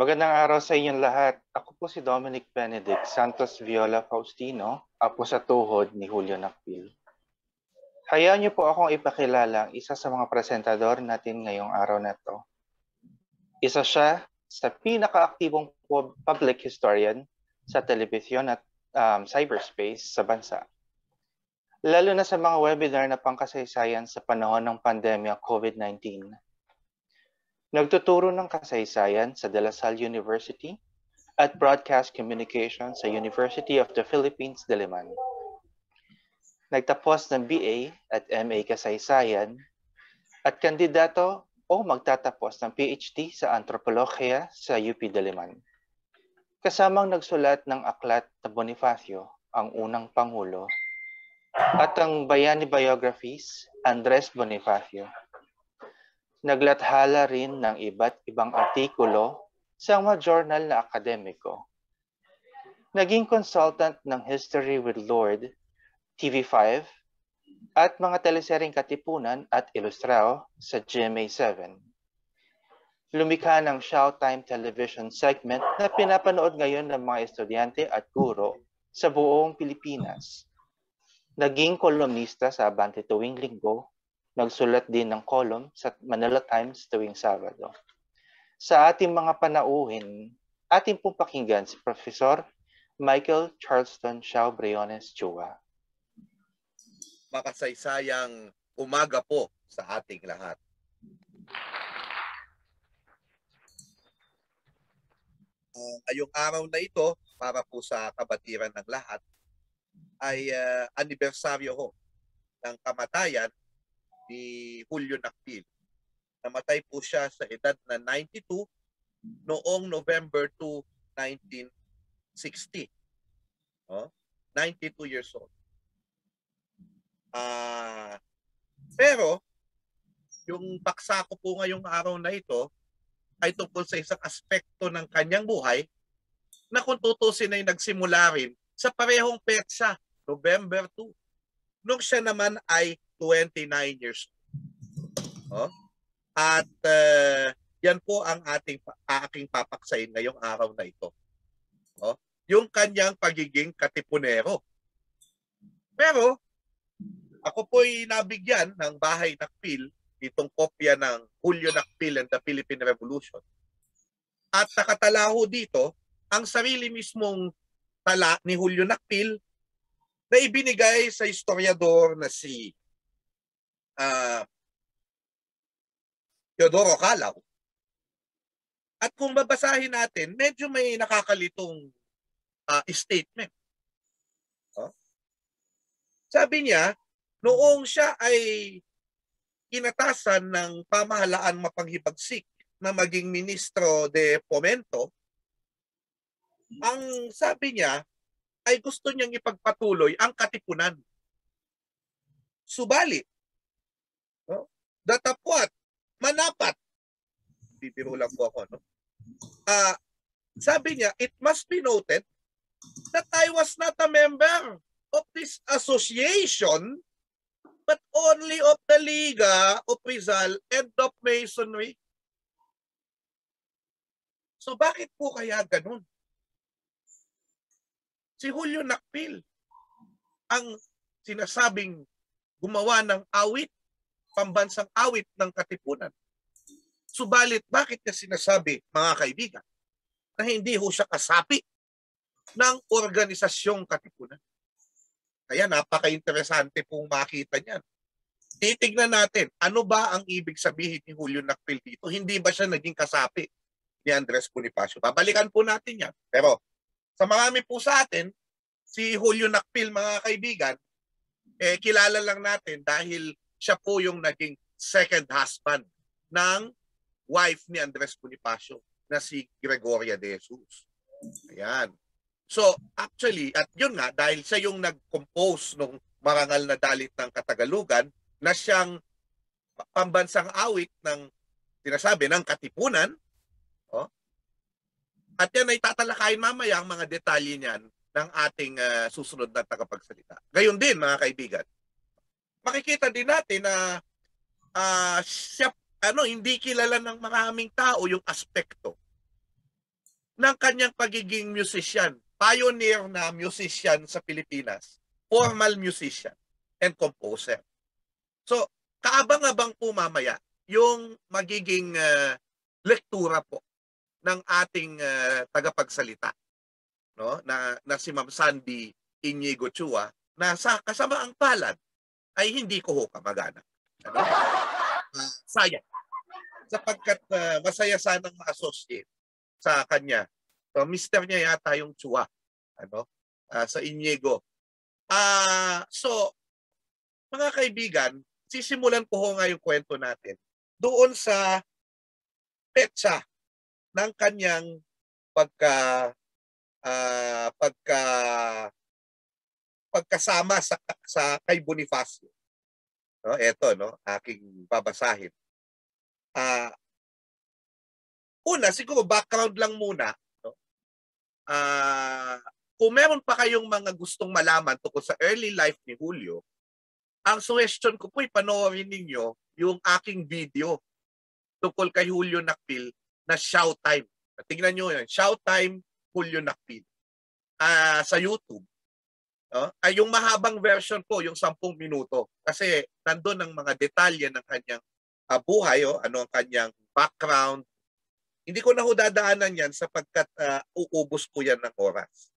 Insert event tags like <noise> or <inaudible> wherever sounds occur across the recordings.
Magandang araw sa inyong lahat. Ako po si Dominic Benedict Santos Viola Faustino, apo sa tuhod ni Julio Nakpil. Hayaan niyo po akong ipakilala ang isa sa mga presentador natin ngayong araw na to. Isa siya sa pinakaaktibong public historian sa telebisyon at um, cyberspace sa bansa. Lalo na sa mga webinar na pangkasaysayan sa panahon ng pandemya COVID-19 Nagtuturo ng kasaysayan sa De La Salle University at Broadcast Communication sa University of the Philippines, Diliman. Nagtapos ng BA at MA Kasaysayan at kandidato o magtatapos ng PhD sa Antropolohiya sa UP Diliman. Kasamang nagsulat ng aklat na Bonifacio, ang unang Pangulo, at ang Bayani Biographies, Andres Bonifacio Naglathala rin ng iba't ibang artikulo sa mga journal na akademiko. Naging consultant ng History with Lord, TV5, at mga teleseryeng Katipunan at Ilustrao sa GMA7. Lumikha ng Showtime television segment na pinapanood ngayon ng mga estudyante at guro sa buong Pilipinas. Naging kolumnista sa Abante tuwing linggo Nagsulat din ng column sa Manila Times tuwing Sabado. Sa ating mga panauhin, ating pong pakinggan si Professor Michael Charleston Shaw Briones Chua. Makasaysayang umaga po sa ating lahat. Uh, araw na ito, para po sa kabatiran ng lahat, ay uh, anibersaryo ho ng kamatayan ni Julio Nakpil. Namatay po siya sa edad na 92 noong November 2, 1960. Oh, 92 years old. Uh, pero, yung paksa ko po ngayong araw na ito ay tungkol sa isang aspekto ng kanyang buhay na kung tutusin ay nagsimula rin sa parehong petsa, November 2. Nung siya naman ay 29 years old. Oh? At uh, yan po ang ating aking papaksayin ngayong araw na ito. Oh? Yung kanyang pagiging katipunero. Pero ako po ay nabigyan ng bahay Nakpil, itong kopya ng Julio Nakpil and the Philippine Revolution. At nakatala ho dito ang sarili mismong tala ni Julio Nakpil na ibinigay sa historiador na si uh, Teodoro Calaw. At kung babasahin natin, medyo may nakakalitong uh, statement. Oh? Sabi niya, noong siya ay inatasan ng pamahalaan mapanghibagsik na maging ministro de Fomento, ang sabi niya ay gusto niyang ipagpatuloy ang katipunan. Subalit? Datapwat, manapat. Bibiro lang po ako. No? Uh, sabi niya, it must be noted that I was not a member of this association but only of the Liga of Rizal and of Masonry. So bakit po kaya ganun? Si Julio Nakpil ang sinasabing gumawa ng awit pambansang awit ng katipunan. Subalit, bakit niya sinasabi, mga kaibigan, na hindi ho siya kasapi ng organisasyong katipunan? Kaya napaka-interesante pong makita niyan. Titignan natin, ano ba ang ibig sabihin ni Julio Nakpil dito? Hindi ba siya naging kasapi ni Andres Bonifacio? Babalikan po natin yan. Pero sa marami po sa atin, si Julio Nakpil, mga kaibigan, eh, kilala lang natin dahil siya po yung naging second husband ng wife ni Andres Bonifacio na si Gregoria de Jesus. Ayan. So actually, at yun nga, dahil siya yung nag-compose ng marangal na dalit ng Katagalugan na siyang pambansang awit ng sinasabi ng Katipunan, oh, at yan ay tatalakayin mamaya ang mga detalye niyan ng ating uh, susunod na tagapagsalita. Gayon din mga kaibigan, makikita din natin na uh, siya, ano, hindi kilala ng maraming tao yung aspekto ng kanyang pagiging musician, pioneer na musician sa Pilipinas, formal musician and composer. So, kaabang-abang po mamaya yung magiging uh, lektura po ng ating uh, tagapagsalita no na, na si Ma'am Sandy Inigo Chua na sa kasamaang palad ay hindi ko ho kamag-anak. Ano? Uh, sayang. Sapagkat uh, masaya sanang ma-associate sa kanya. So, mister niya yata yung Chua. Ano? Uh, sa Inigo. Uh, so, mga kaibigan, sisimulan ko ho nga yung kwento natin doon sa petsa ng kanyang pagka uh, pagka pagkasama sa sa kay Bonifacio. No, eto no, aking babasahin. Ah uh, Una, siguro background lang muna, no. Ah uh, kung meron pa kayong mga gustong malaman tungkol sa early life ni Julio, ang suggestion ko po panoorin ninyo yung aking video tungkol kay Julio Nakpil na Shout Time. Tingnan nyo yan. Shout Time Julio Nakpil uh, sa YouTube. No? Ay yung mahabang version po, yung 10 minuto. Kasi nandun ang mga detalye ng kanyang uh, buhay, oh, ano ang kanyang background. Hindi ko na ho dadaanan yan sapagkat uh, uubos ko yan ng oras.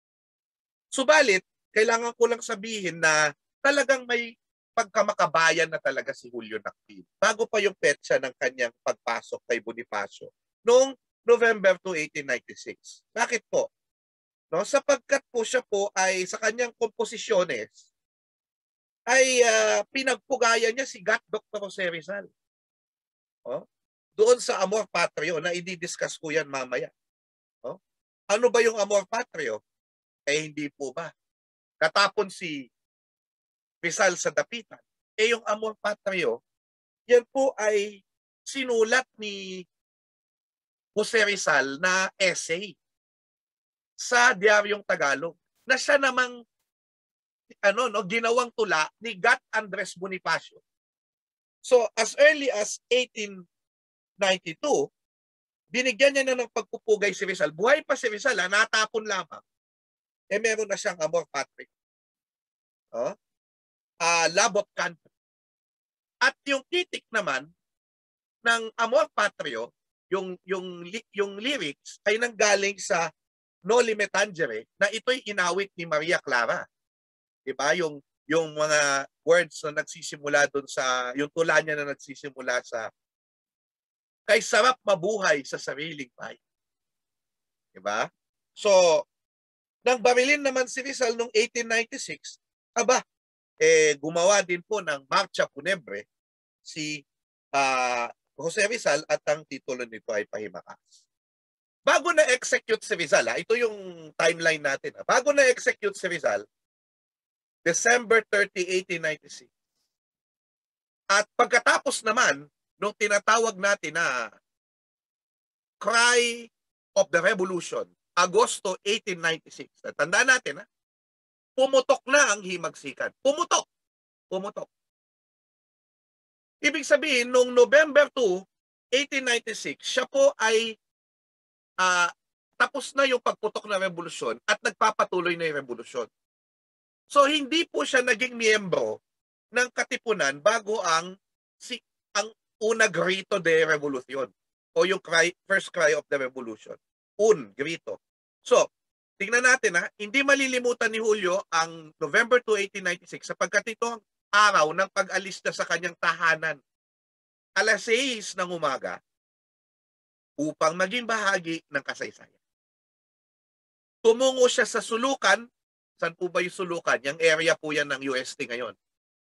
Subalit, kailangan ko lang sabihin na talagang may pagkamakabayan na talaga si Julio Nakpil. Bago pa yung petsa ng kanyang pagpasok kay Bonifacio noong November 2, 1896. Bakit po? No, sapagkat po siya po ay sa kanyang komposisyones ay uh, pinagpugayan niya si Gat Dr. Jose Rizal. Oh, doon sa Amor Patrio na i-discuss ko yan mamaya. Oh, ano ba yung Amor Patrio? Eh hindi po ba? Katapon si Rizal sa dapitan. Eh yung Amor Patrio, yan po ay sinulat ni Jose Rizal na essay sa Diaryong Tagalog na siya namang ano no ginawang tula ni Gat Andres Bonifacio. So as early as 1892 binigyan niya na ng pagpupugay si Rizal. Buhay pa si Rizal, ha? natapon lamang. Eh meron na siyang amor patrick. Oh? Uh, love of country. At yung titik naman ng amor patrio, yung yung yung lyrics ay nanggaling sa Noli Me Tangere na ito'y inawit ni Maria Clara. 'Di ba? Yung yung mga words na nagsisimula doon sa yung tula niya na nagsisimula sa kay sarap mabuhay sa sariling bahay. 'Di ba? So, nang barilin naman si Rizal noong 1896, aba, eh gumawa din po ng Marcha Funebre si uh, Jose Rizal at ang titulo nito ay Pahimakas. Bago na-execute si Rizal, ha, ito yung timeline natin. Ha. Bago na-execute si Rizal, December 30, 1896. At pagkatapos naman, nung tinatawag natin na Cry of the Revolution, Agosto 1896. Tandaan natin, ha? pumutok na ang himagsikan. Pumutok. Pumutok. Ibig sabihin, noong November 2, 1896, siya po ay uh, tapos na yung pagputok ng revolusyon at nagpapatuloy na yung revolusyon. So hindi po siya naging miyembro ng katipunan bago ang si ang una grito de revolution o yung cry, first cry of the revolution. Un grito. So, tingnan natin ha, hindi malilimutan ni Julio ang November 2, 1896 sapagkat ito ang araw ng pag-alis na sa kanyang tahanan. Alas 6 ng umaga, upang maging bahagi ng kasaysayan. Tumungo siya sa Sulukan. Saan po ba yung Sulukan? Yung area po yan ng UST ngayon.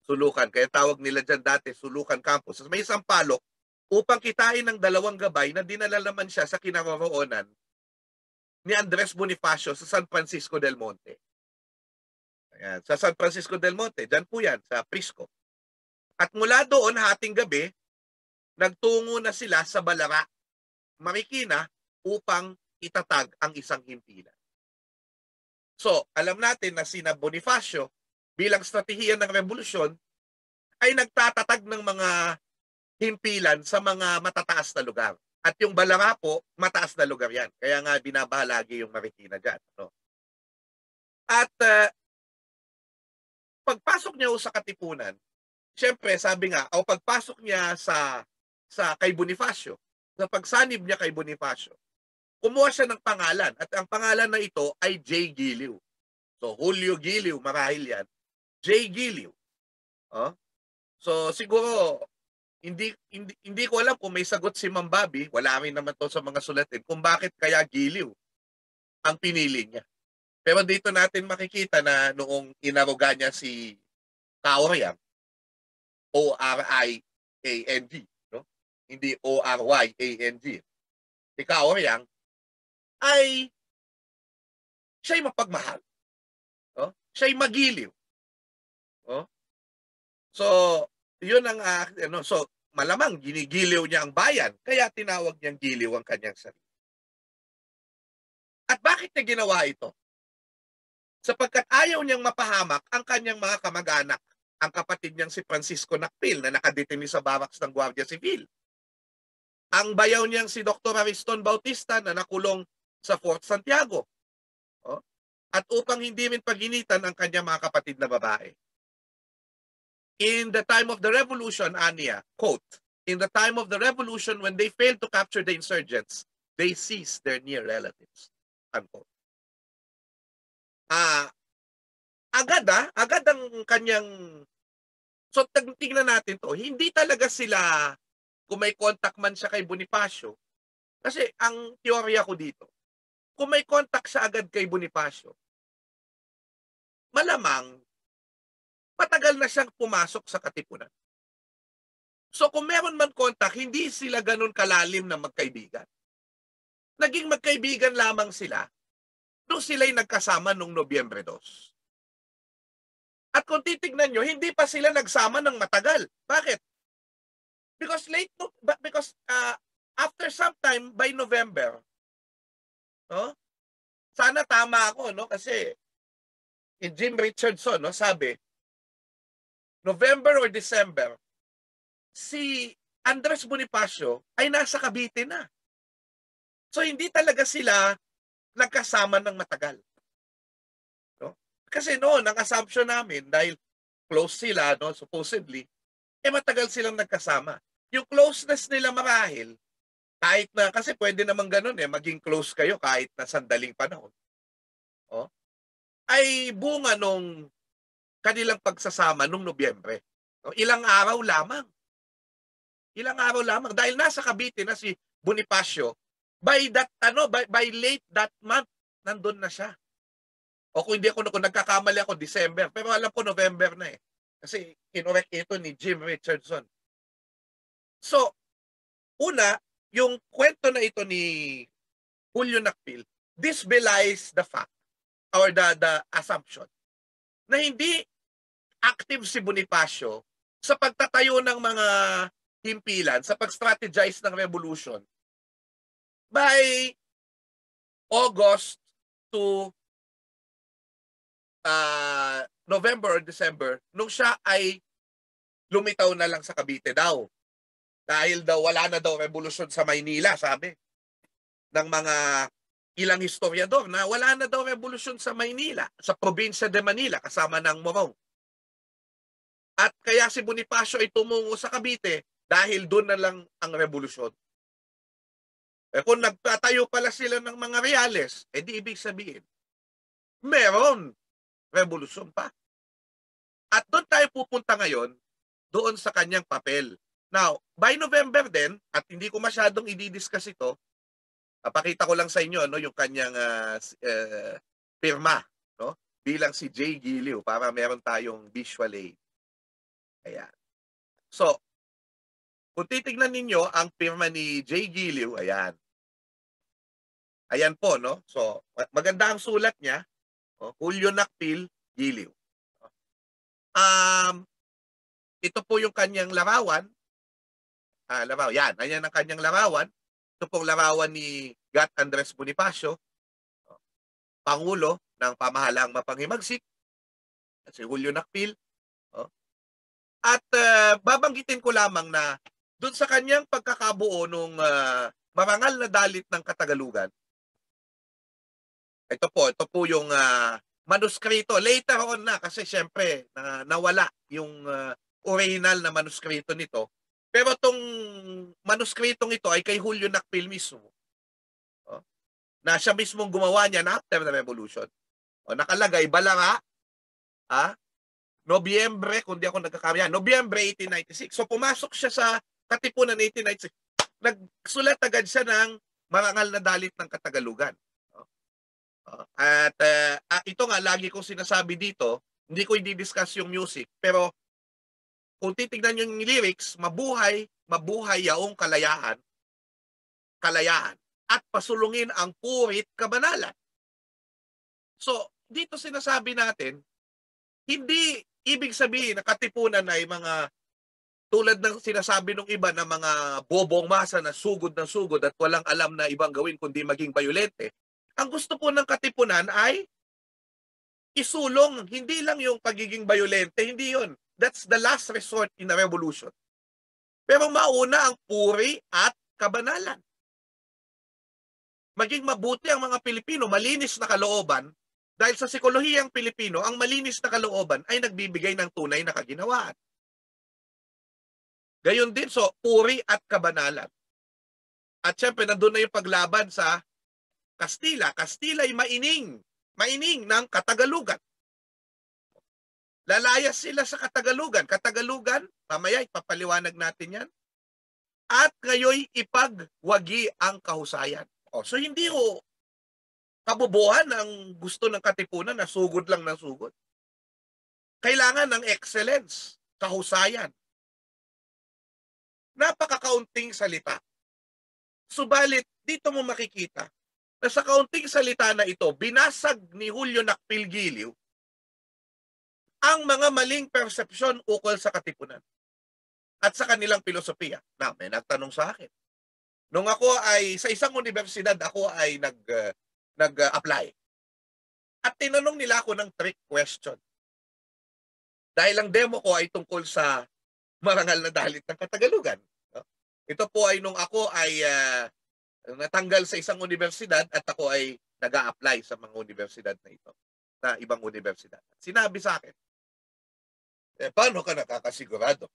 Sulukan. Kaya tawag nila dyan dati Sulukan Campus. May isang palok upang kitain ng dalawang gabay na dinala naman siya sa kinaroroonan ni Andres Bonifacio sa San Francisco del Monte. Ayan, sa San Francisco del Monte, dyan po yan, sa Prisco. At mula doon, hating gabi, nagtungo na sila sa Balara Marikina upang itatag ang isang himpilan. So, alam natin na sina Bonifacio bilang strategiya ng revolusyon ay nagtatatag ng mga himpilan sa mga matataas na lugar. At yung Balarapo, mataas na lugar yan. Kaya nga binabahalagi yung Marikina dyan. No? At uh, pagpasok niya sa Katipunan, syempre sabi nga, o pagpasok niya sa sa kay Bonifacio, sa pagsanib niya kay Bonifacio, kumuha siya ng pangalan at ang pangalan na ito ay J. Giliw. So Julio Giliw, marahil yan. J. Giliw. Oh? So siguro hindi, hindi hindi ko alam kung may sagot si Ma'am Bobby, wala rin naman to sa mga sulatin, kung bakit kaya Giliw ang pinili niya. Pero dito natin makikita na noong inaruga niya si Kaoryang, O-R-I-A-N-G? Hindi O-R-Y-A-N-G. Si Kaoryang ay siya'y mapagmahal. No? Siya'y magiliw. No? So, yun ang uh, ano so malamang ginigiliw niya ang bayan kaya tinawag niyang giliw ang kanyang sarili. At bakit niya ginawa ito? Sapagkat ayaw niyang mapahamak ang kanyang mga kamag-anak, ang kapatid niyang si Francisco Nakpil na nakadetini sa barracks ng Guardia Civil. Ang bayaw niyang si Dr. Ariston Bautista na nakulong sa Fort Santiago. Oh? At upang hindi rin paginitan ang kanyang mga kapatid na babae. In the time of the revolution, Ania, quote, in the time of the revolution, when they failed to capture the insurgents, they seized their near relatives. Unquote. Ah, agad ah, agad ang kanyang So tingnan natin to, hindi talaga sila kung may contact man siya kay Bonifacio. Kasi ang teorya ko dito, kung may contact siya agad kay Bonifacio, malamang matagal na siyang pumasok sa katipunan. So kung meron man contact, hindi sila ganun kalalim na magkaibigan. Naging magkaibigan lamang sila nung sila'y nagkasama nung Nobyembre 2. At kung titignan nyo, hindi pa sila nagsama ng matagal. Bakit? Because late, because uh, after some time, by November, no? sana tama ako, no? Kasi in Jim Richardson, no, sabi, November or December, si Andres Bonifacio ay nasa Cavite na. So hindi talaga sila nagkasama ng matagal. No? Kasi noon, ang assumption namin, dahil close sila, no, supposedly, eh matagal silang nagkasama. Yung closeness nila marahil, kahit na, kasi pwede naman ganun eh, maging close kayo kahit na sandaling panahon. Oh, ay bunga nung kanilang pagsasama nung Nobyembre. No? Ilang araw lamang. Ilang araw lamang dahil nasa Cavite na si Bonifacio by that ano by, by late that month nandun na siya. O kung hindi ako kung nagkakamali ako December, pero alam ko November na eh. Kasi kinorek ito ni Jim Richardson. So, una, yung kwento na ito ni Julio Nakpil, this belies the fact or the, the assumption na hindi active si Bonifacio sa pagtatayo ng mga himpilan, sa pag-strategize ng revolution by August to uh, November or December nung siya ay lumitaw na lang sa Cavite daw. Dahil daw wala na daw revolusyon sa Maynila, sabi ng mga ilang historiador na wala na daw revolusyon sa Maynila, sa probinsya de Manila kasama ng Morong. At kaya si Bonifacio ay tumungo sa Cavite dahil doon na lang ang revolusyon. Eh kung nagtatayo pala sila ng mga reales, eh di ibig sabihin, meron revolusyon pa. At doon tayo pupunta ngayon, doon sa kanyang papel. Now, by November din, at hindi ko masyadong i-discuss ito, Papakita ko lang sa inyo no yung kanyang uh, uh, pirma no bilang si J Giliw para meron tayong visual aid. Ayan. So, kung titignan ninyo ang pirma ni J Giliw, ayan. Ayan po no. So, maganda ang sulat niya. Oh, Julio Nakpil Giliw. Um, ito po yung kanyang larawan. Ah, larawan. Yan, ayan ang kanyang larawan. Ito pong larawan ni Gat Andres Bonifacio, Pangulo ng Pamahalaang Mapanghimagsik, si Julio Nakpil. At uh, babanggitin ko lamang na doon sa kanyang pagkakabuo nung uh, marangal na dalit ng Katagalugan. Ito po, ito po yung uh, manuskrito. Later on na kasi syempre na, nawala yung uh, original na manuskrito nito. Pero tong manuskritong ito ay kay Julio Nakpil mismo. Oh, na siya mismong gumawa niya after the revolution. O, nakalagay, Balanga, ah, Nobyembre, kung di ako nagkakamya, Nobyembre 1896. So pumasok siya sa Katipunan 1896. Nagsulat agad siya ng marangal na dalit ng Katagalugan. At uh, ito nga, lagi kong sinasabi dito, hindi ko i-discuss yung music, pero kung titignan yung lyrics, mabuhay, mabuhay yaong kalayaan, kalayaan, at pasulungin ang purit kabanalan. So, dito sinasabi natin, hindi ibig sabihin na katipunan ay mga tulad ng sinasabi ng iba na mga bobong masa na sugod ng sugod at walang alam na ibang gawin kundi maging bayolente. Ang gusto po ng katipunan ay isulong, hindi lang yung pagiging bayolente, hindi yon. That's the last resort in a revolution. Pero mauna ang puri at kabanalan. Maging mabuti ang mga Pilipino, malinis na kalooban, dahil sa psikolohiyang Pilipino, ang malinis na kalooban ay nagbibigay ng tunay na kaginawaan. Gayon din, so, puri at kabanalan. At syempre, nandun na yung paglaban sa Kastila. Kastila ay maining, maining ng Katagalugan. Lalayas sila sa Katagalugan. Katagalugan, mamaya ipapaliwanag natin yan. At ngayon ipagwagi ang kahusayan. O, so hindi ho kabubuhan ang gusto ng katipunan na sugod lang ng sugod. Kailangan ng excellence, kahusayan, napakakaunting salita. Subalit, dito mo makikita na sa kaunting salita na ito, binasag ni Julio Nakpil Giliw ang mga maling persepsyon ukol sa katipunan at sa kanilang filosofiya. Na, may nagtanong sa akin. Nung ako ay, sa isang universidad, ako ay nag, uh, nag-apply. At tinanong nila ako ng trick question. Dahil ang demo ko ay tungkol sa marangal na dalit ng Katagalugan. Ito po ay nung ako ay uh, natanggal sa isang universidad at ako ay nag apply sa mga universidad na ito, na ibang universidad. Sinabi sa akin, eh, paano ka nakakasigurado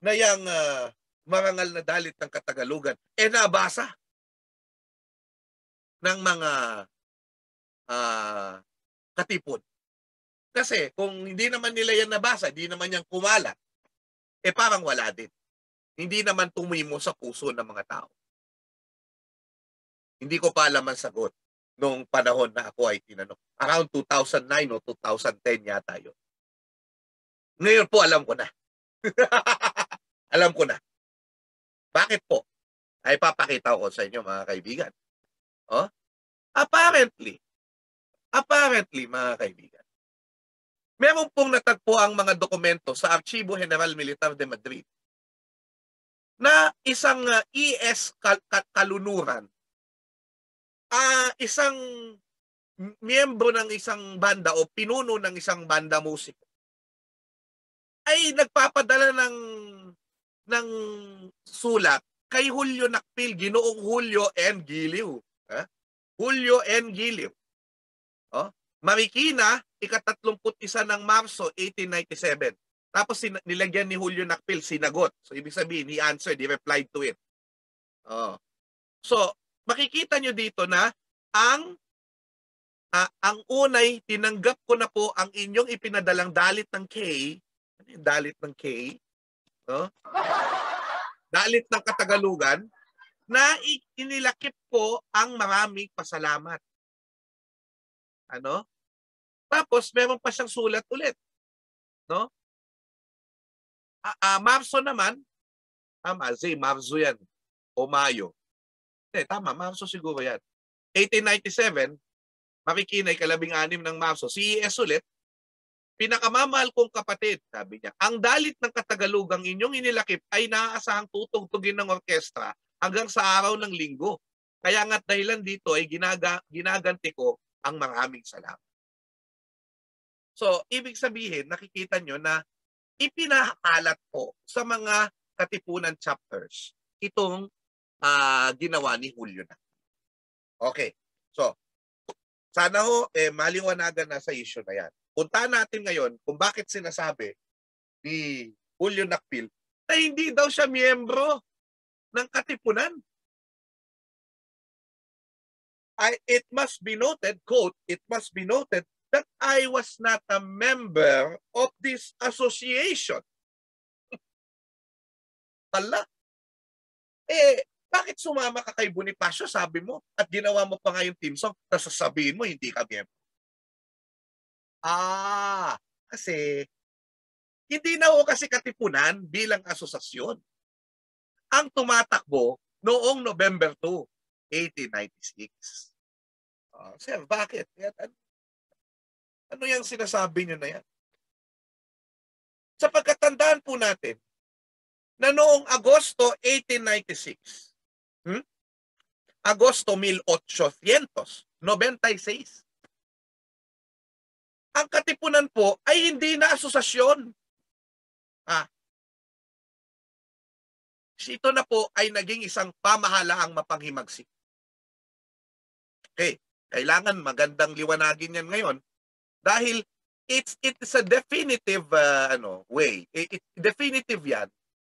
na yung uh, marangal na dalit ng Katagalugan eh nabasa ng mga uh, katipon. Kasi kung hindi naman nila yan nabasa, hindi naman yan kumala, eh parang wala din. Hindi naman tumimo sa puso ng mga tao. Hindi ko pa alam ang sagot nung panahon na ako ay tinanong. Around 2009 o 2010 yata yun. Ngayon po alam ko na. <laughs> alam ko na. Bakit po? Ay papakita ko sa inyo mga kaibigan. Oh? Apparently, apparently mga kaibigan, meron pong natagpo ang mga dokumento sa Archivo General Militar de Madrid na isang uh, ES kal- kal- kalunuran, uh, isang miyembro ng isang banda o pinuno ng isang banda musiko ay nagpapadala ng ng sulat kay Julio Nakpil, Ginoong Julio N. Giliw. Ha? Julio N. Giliw. Oh, Marikina, ikatatlumput isa ng Marso 1897. Tapos sin- nilagyan ni Julio Nakpil, sinagot. So ibig sabihin, he answered, he replied to it. Oh. So, makikita nyo dito na ang uh, ang unay, tinanggap ko na po ang inyong ipinadalang dalit ng K. Ano yung dalit ng K? No? Dalit ng Katagalugan na inilakip ko ang maraming pasalamat. Ano? Tapos meron pa siyang sulat ulit. No? Ah, uh, Marso naman, tama, Zay, Marso yan. O Mayo. Eh, tama, Marso siguro yan. 1897, makikinay kalabing anim ng Marso. CES ulit, pinakamamahal kong kapatid, sabi niya, ang dalit ng Katagalugang inyong inilakip ay naaasahang tutugtugin ng orkestra hanggang sa araw ng linggo. Kaya nga't dahilan dito ay ginaga, ginaganti ko ang maraming salamat. So, ibig sabihin, nakikita nyo na ipinaalat po sa mga katipunan chapters itong uh, ginawa ni Julio na. Okay. So, sana ho eh, maliwanagan na sa issue na yan. Puntahan natin ngayon kung bakit sinasabi ni Julio Nakpil na hindi daw siya miyembro ng katipunan. I, it must be noted, quote, it must be noted that I was not a member of this association. <laughs> Hala. Eh, bakit sumama ka kay Bonifacio, sabi mo, at ginawa mo pa nga yung team song, tapos sasabihin mo, hindi ka miyembro? Ah, kasi hindi na ako kasi katipunan bilang asosasyon. Ang tumatakbo noong November 2, 1896. Uh, sir, bakit? Ano, ano yung sinasabi nyo na yan? Sa pagkatandaan po natin, na noong Agosto 1896, hmm? Agosto 1896, ang katipunan po ay hindi na asosasyon. Ah, ito na po ay naging isang pamahalaang mapanghimagsik. Okay, kailangan magandang liwanagin yan ngayon dahil it's it's a definitive uh, ano way. It, it, definitive yan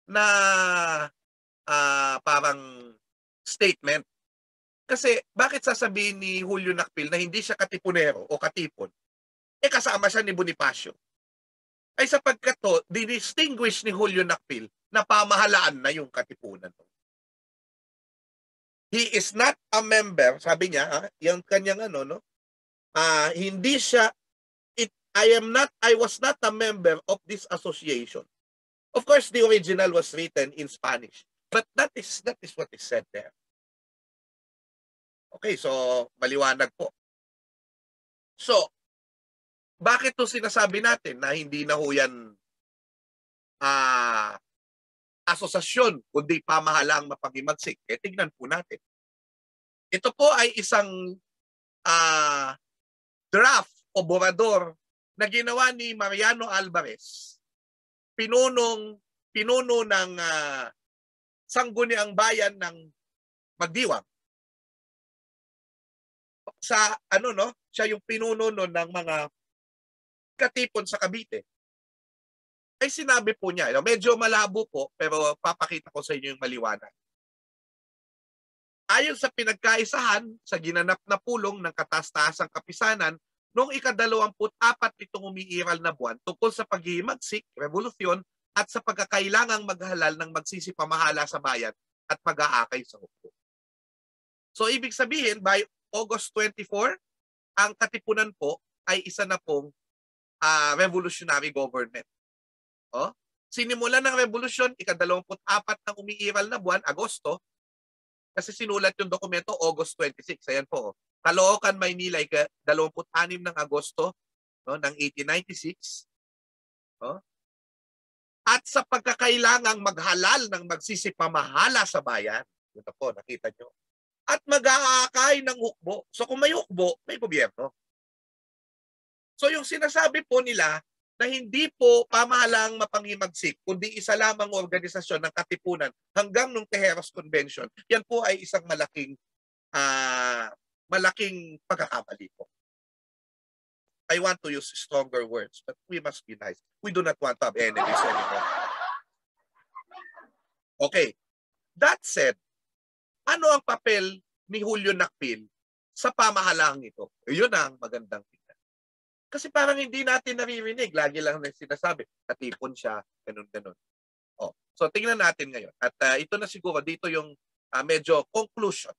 na uh, parang statement. Kasi bakit sasabihin ni Julio Nakpil na hindi siya katipunero o katipon? Eh kasama siya ni Bonifacio. Ay sapagkat to, distinguish ni Julio Nakpil na pamahalaan na yung katipunan. He is not a member, sabi niya, ha, yung kanyang ano, no? Uh, hindi siya, it, I am not, I was not a member of this association. Of course, the original was written in Spanish. But that is, that is what is said there. Okay, so maliwanag po. So, bakit to sinasabi natin na hindi na ho yan uh, asosasyon, kundi pamahalang mapagimagsik. Eh, tignan po natin. Ito po ay isang uh, draft o borador na ginawa ni Mariano Alvarez, pinunong pinuno ng uh, sangguniang bayan ng Magdiwang. Sa ano no, siya yung pinuno no ng mga katipon sa Cavite ay sinabi po niya, medyo malabo po, pero papakita ko sa inyo yung maliwanag. Ayon sa pinagkaisahan sa ginanap na pulong ng katastasang kapisanan noong ikadalawamput-apat nitong umiiral na buwan tungkol sa paghihimagsik, revolusyon, at sa pagkakailangang maghalal ng magsisipamahala sa bayan at pag-aakay sa hukbo. So ibig sabihin, by August 24, ang katipunan po ay isa na pong uh, revolutionary government. Oh? Sinimulan ng revolusyon, ikadalawamput-apat ng umiiral na buwan, Agosto, kasi sinulat yung dokumento August 26. Ayan po. Oh. Maynila, ika-26 ng Agosto no, ng 1896. Oh? At sa pagkakailangang maghalal ng magsisipamahala sa bayan, ito po, nakita nyo, at mag-aakay ng hukbo. So kung may hukbo, may gobyerno. So yung sinasabi po nila, na hindi po pamahalang mapanghimagsik, kundi isa lamang organisasyon ng katipunan hanggang nung Tejeros Convention, yan po ay isang malaking uh, malaking pagkakamali po. I want to use stronger words, but we must be nice. We do not want to have enemies anymore. Okay. That said, ano ang papel ni Julio Nakpil sa pamahalang ito? Yun ang magandang kasi parang hindi natin naririnig. Lagi lang na sinasabi, natipon siya, ganun, ganun. Oh. So tingnan natin ngayon. At uh, ito na siguro, dito yung uh, medyo conclusion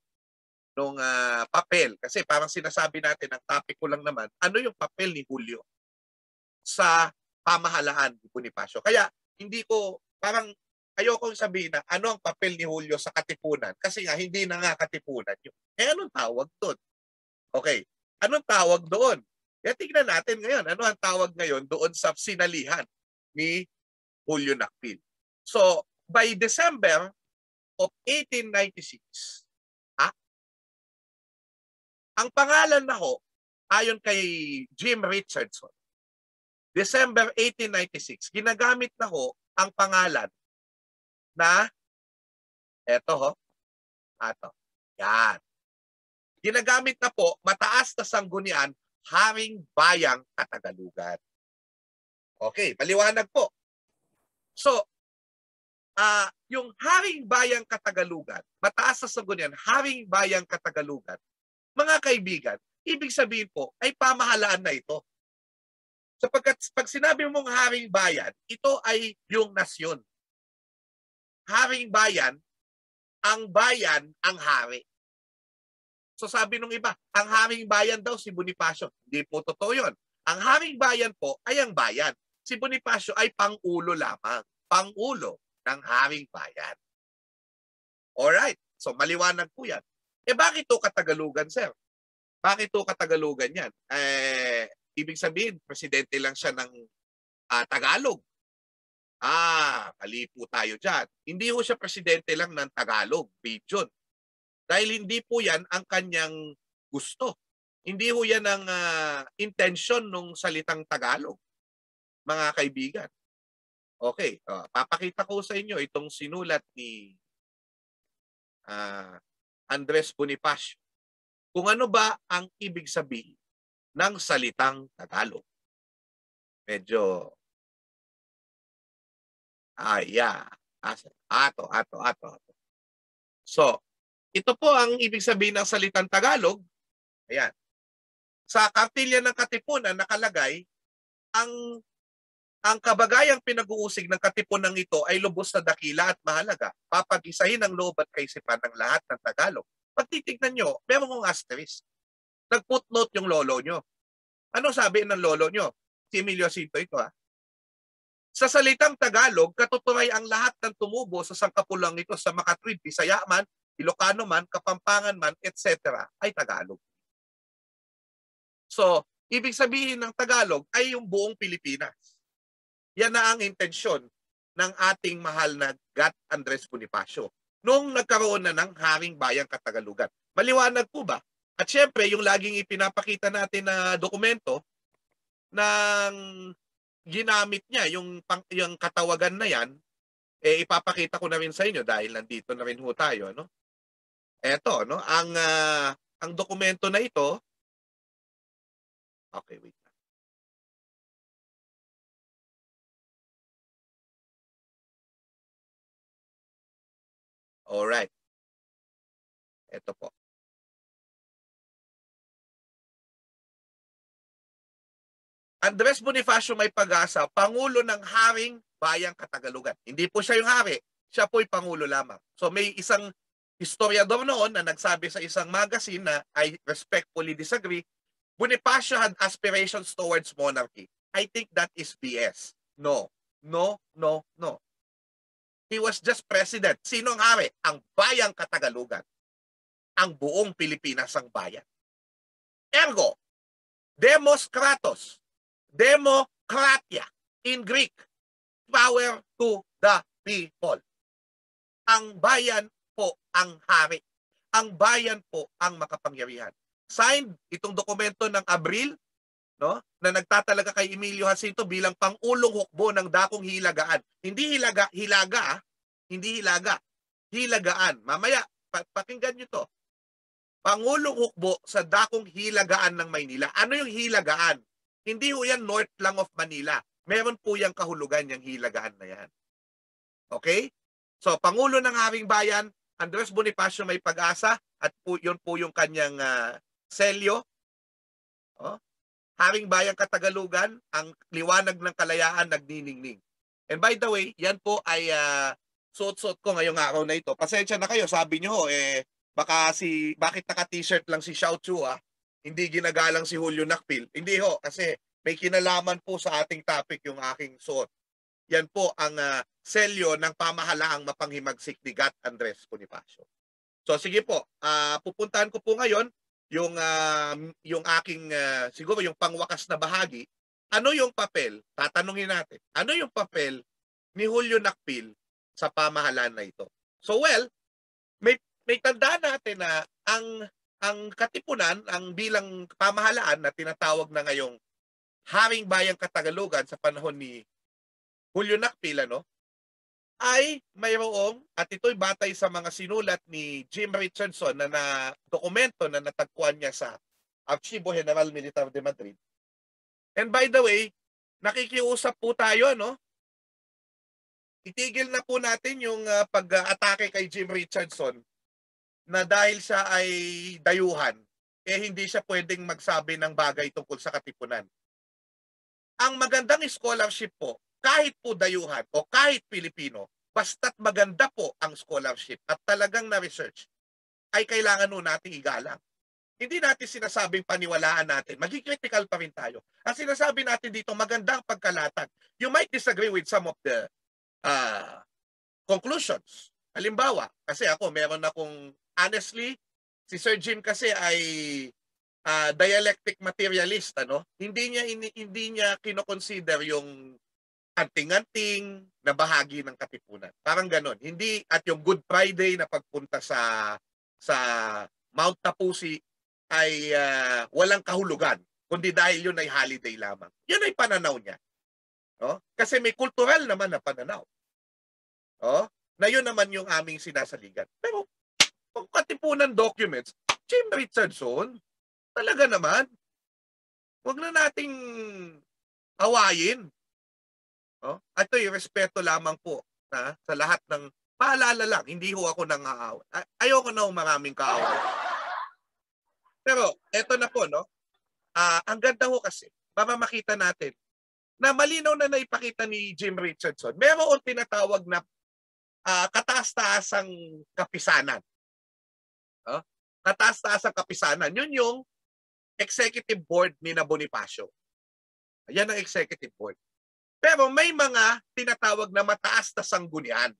ng uh, ah, papel. Kasi parang sinasabi natin, ang topic ko lang naman, ano yung papel ni Julio sa pamahalaan ni Bonifacio. Kaya hindi ko, parang ayokong sabihin na ano ang papel ni Julio sa katipunan. Kasi nga, hindi na nga katipunan yun. Eh, anong tawag doon? Okay. Anong tawag doon? Kaya tignan natin ngayon, ano ang tawag ngayon doon sa sinalihan ni Julio Nakpil. So, by December of 1896, ha, ang pangalan na ho, ayon kay Jim Richardson, December 1896, ginagamit na ho ang pangalan na, eto ho, ato. Yan. Ginagamit na po, mataas na sanggunian, Haring Bayang Katagalugan. Okay, maliwanag po. So, uh, yung Haring Bayang Katagalugan, mataas na sanggunian, Haring Bayang Katagalugan, mga kaibigan, ibig sabihin po ay pamahalaan na ito. Sapagkat pag sinabi mong Haring Bayan, ito ay yung nasyon. Haring Bayan, ang bayan ang hari. So sabi nung iba, ang haring bayan daw si Bonifacio. Hindi po totoo yun. Ang haring bayan po ay ang bayan. Si Bonifacio ay pangulo lamang. Pangulo ng haring bayan. Alright. So maliwanag po yan. Eh bakit to Katagalugan, sir? Bakit to Katagalugan yan? Eh, ibig sabihin, presidente lang siya ng uh, Tagalog. Ah, mali po tayo dyan. Hindi ho siya presidente lang ng Tagalog, region. Dahil hindi po yan ang kanyang gusto. Hindi ho yan ang uh, intention ng salitang Tagalog, mga kaibigan. Okay, uh, papakita ko sa inyo itong sinulat ni uh, Andres Bonifacio. Kung ano ba ang ibig sabihin ng salitang Tagalog. Medyo ay, yeah. Ato, ato, ato, ato. So, ito po ang ibig sabihin ng salitang Tagalog. Ayan. Sa kartilya ng Katipunan nakalagay ang ang kabagayang pinag-uusig ng katipunan ito ay lubos na dakila at mahalaga. Papag-isahin ang loob at kaisipan ng lahat ng Tagalog. Pag titignan nyo, meron kong asterisk. Nag-footnote yung lolo nyo. Ano sabi ng lolo nyo? Si Emilio Cinto ito ha. Sa salitang Tagalog, katuturay ang lahat ng tumubo sa sangkapulang ito sa Makatwid, Bisaya man, Ilocano man, Kapampangan man, etc. ay Tagalog. So, ibig sabihin ng Tagalog ay yung buong Pilipinas. Yan na ang intensyon ng ating mahal na Gat Andres Bonifacio nung nagkaroon na ng Haring Bayang Katagalugan. Maliwanag po ba? At syempre, yung laging ipinapakita natin na dokumento ng ginamit niya, yung, pang, yung katawagan na yan, eh, ipapakita ko na rin sa inyo dahil nandito na rin ho tayo. No? Eto, no? Ang uh, ang dokumento na ito Okay, wait. All right. Ito po. Andres Bonifacio may pag-asa, Pangulo ng Haring Bayang Katagalugan. Hindi po siya yung hari, siya po'y Pangulo lamang. So may isang historiador noon na nagsabi sa isang magazine na I respectfully disagree, Bonifacio had aspirations towards monarchy. I think that is BS. No, no, no, no. He was just president. Sino ang hari? Ang bayang Katagalugan. Ang buong Pilipinas ang bayan. Ergo, Demos Kratos, Demokratia in Greek, power to the people. Ang bayan po ang hari. Ang bayan po ang makapangyarihan. Signed itong dokumento ng Abril no na nagtatalaga kay Emilio Jacinto bilang pangulong hukbo ng dakong hilagaan. Hindi hilaga hilaga, ah. hindi hilaga. Hilagaan. Mamaya pakinggan niyo to. Pangulong hukbo sa dakong hilagaan ng Maynila. Ano yung hilagaan? Hindi ho yan north lang of Manila. Meron po yung kahulugan yung hilagaan na yan. Okay? So, Pangulo ng Haring Bayan, Andres Bonifacio may pag-asa at po, yun po yung kanyang uh, selyo. Oh. Haring Bayang Katagalugan, ang liwanag ng kalayaan nagniningning. And by the way, yan po ay uh, suot-suot ko ngayong araw na ito. Pasensya na kayo, sabi nyo, eh, baka si, bakit naka-t-shirt lang si Xiao Chu, ah? Hindi ginagalang si Julio Nakpil. Hindi ho, kasi may kinalaman po sa ating topic yung aking suot. Yan po ang uh, selyo ng pamahalaang mapanghimagsik ni Gat Andres Bonifacio. So sige po, uh, pupuntahan ko po ngayon yung uh, yung aking uh, siguro yung pangwakas na bahagi. Ano yung papel? Tatanungin natin. Ano yung papel ni Julio Nakpil sa pamahalaan na ito? So well, may may tanda natin na ang ang katipunan, ang bilang pamahalaan na tinatawag na ngayong Haring Bayang Katagalugan sa panahon ni Julio Nakpil, ano? ay mayroong, at ito'y batay sa mga sinulat ni Jim Richardson na, na dokumento na natagpuan niya sa Archivo General Militar de Madrid. And by the way, nakikiusap po tayo, no? Itigil na po natin yung uh, pag-atake kay Jim Richardson na dahil siya ay dayuhan, eh hindi siya pwedeng magsabi ng bagay tungkol sa katipunan. Ang magandang scholarship po, kahit po dayuhan o kahit Pilipino, basta't maganda po ang scholarship at talagang na-research, ay kailangan nun natin igalang. Hindi natin sinasabing paniwalaan natin. Maging critical pa rin tayo. Ang sinasabi natin dito, magandang pagkalatag. You might disagree with some of the uh, conclusions. Halimbawa, kasi ako, meron akong, honestly, si Sir Jim kasi ay uh, dialectic materialist, ano? Hindi niya hindi niya kino-consider yung anting-anting na bahagi ng katipunan. Parang ganon. Hindi at yung Good Friday na pagpunta sa sa Mount Tapusi ay uh, walang kahulugan, kundi dahil yun ay holiday lamang. Yun ay pananaw niya. No? Kasi may kultural naman na pananaw. No? Na yun naman yung aming sinasaligan. Pero kung katipunan documents, Jim Richardson, talaga naman, wag na nating awayin. No? At ito yung respeto lamang po na, sa lahat ng paalala lang, hindi ho ako nang aaway. Ayoko na maraming kaaway. Pero eto na po, no? Uh, ang ganda ho kasi, para makita natin, na malinaw na naipakita ni Jim Richardson, meron tinatawag na uh, kataas-taasang kapisanan. Uh, kataas-taasang kapisanan. Yun yung executive board ni Bonifacio. Yan ang executive board. Pero may mga tinatawag na mataas na sanggunian.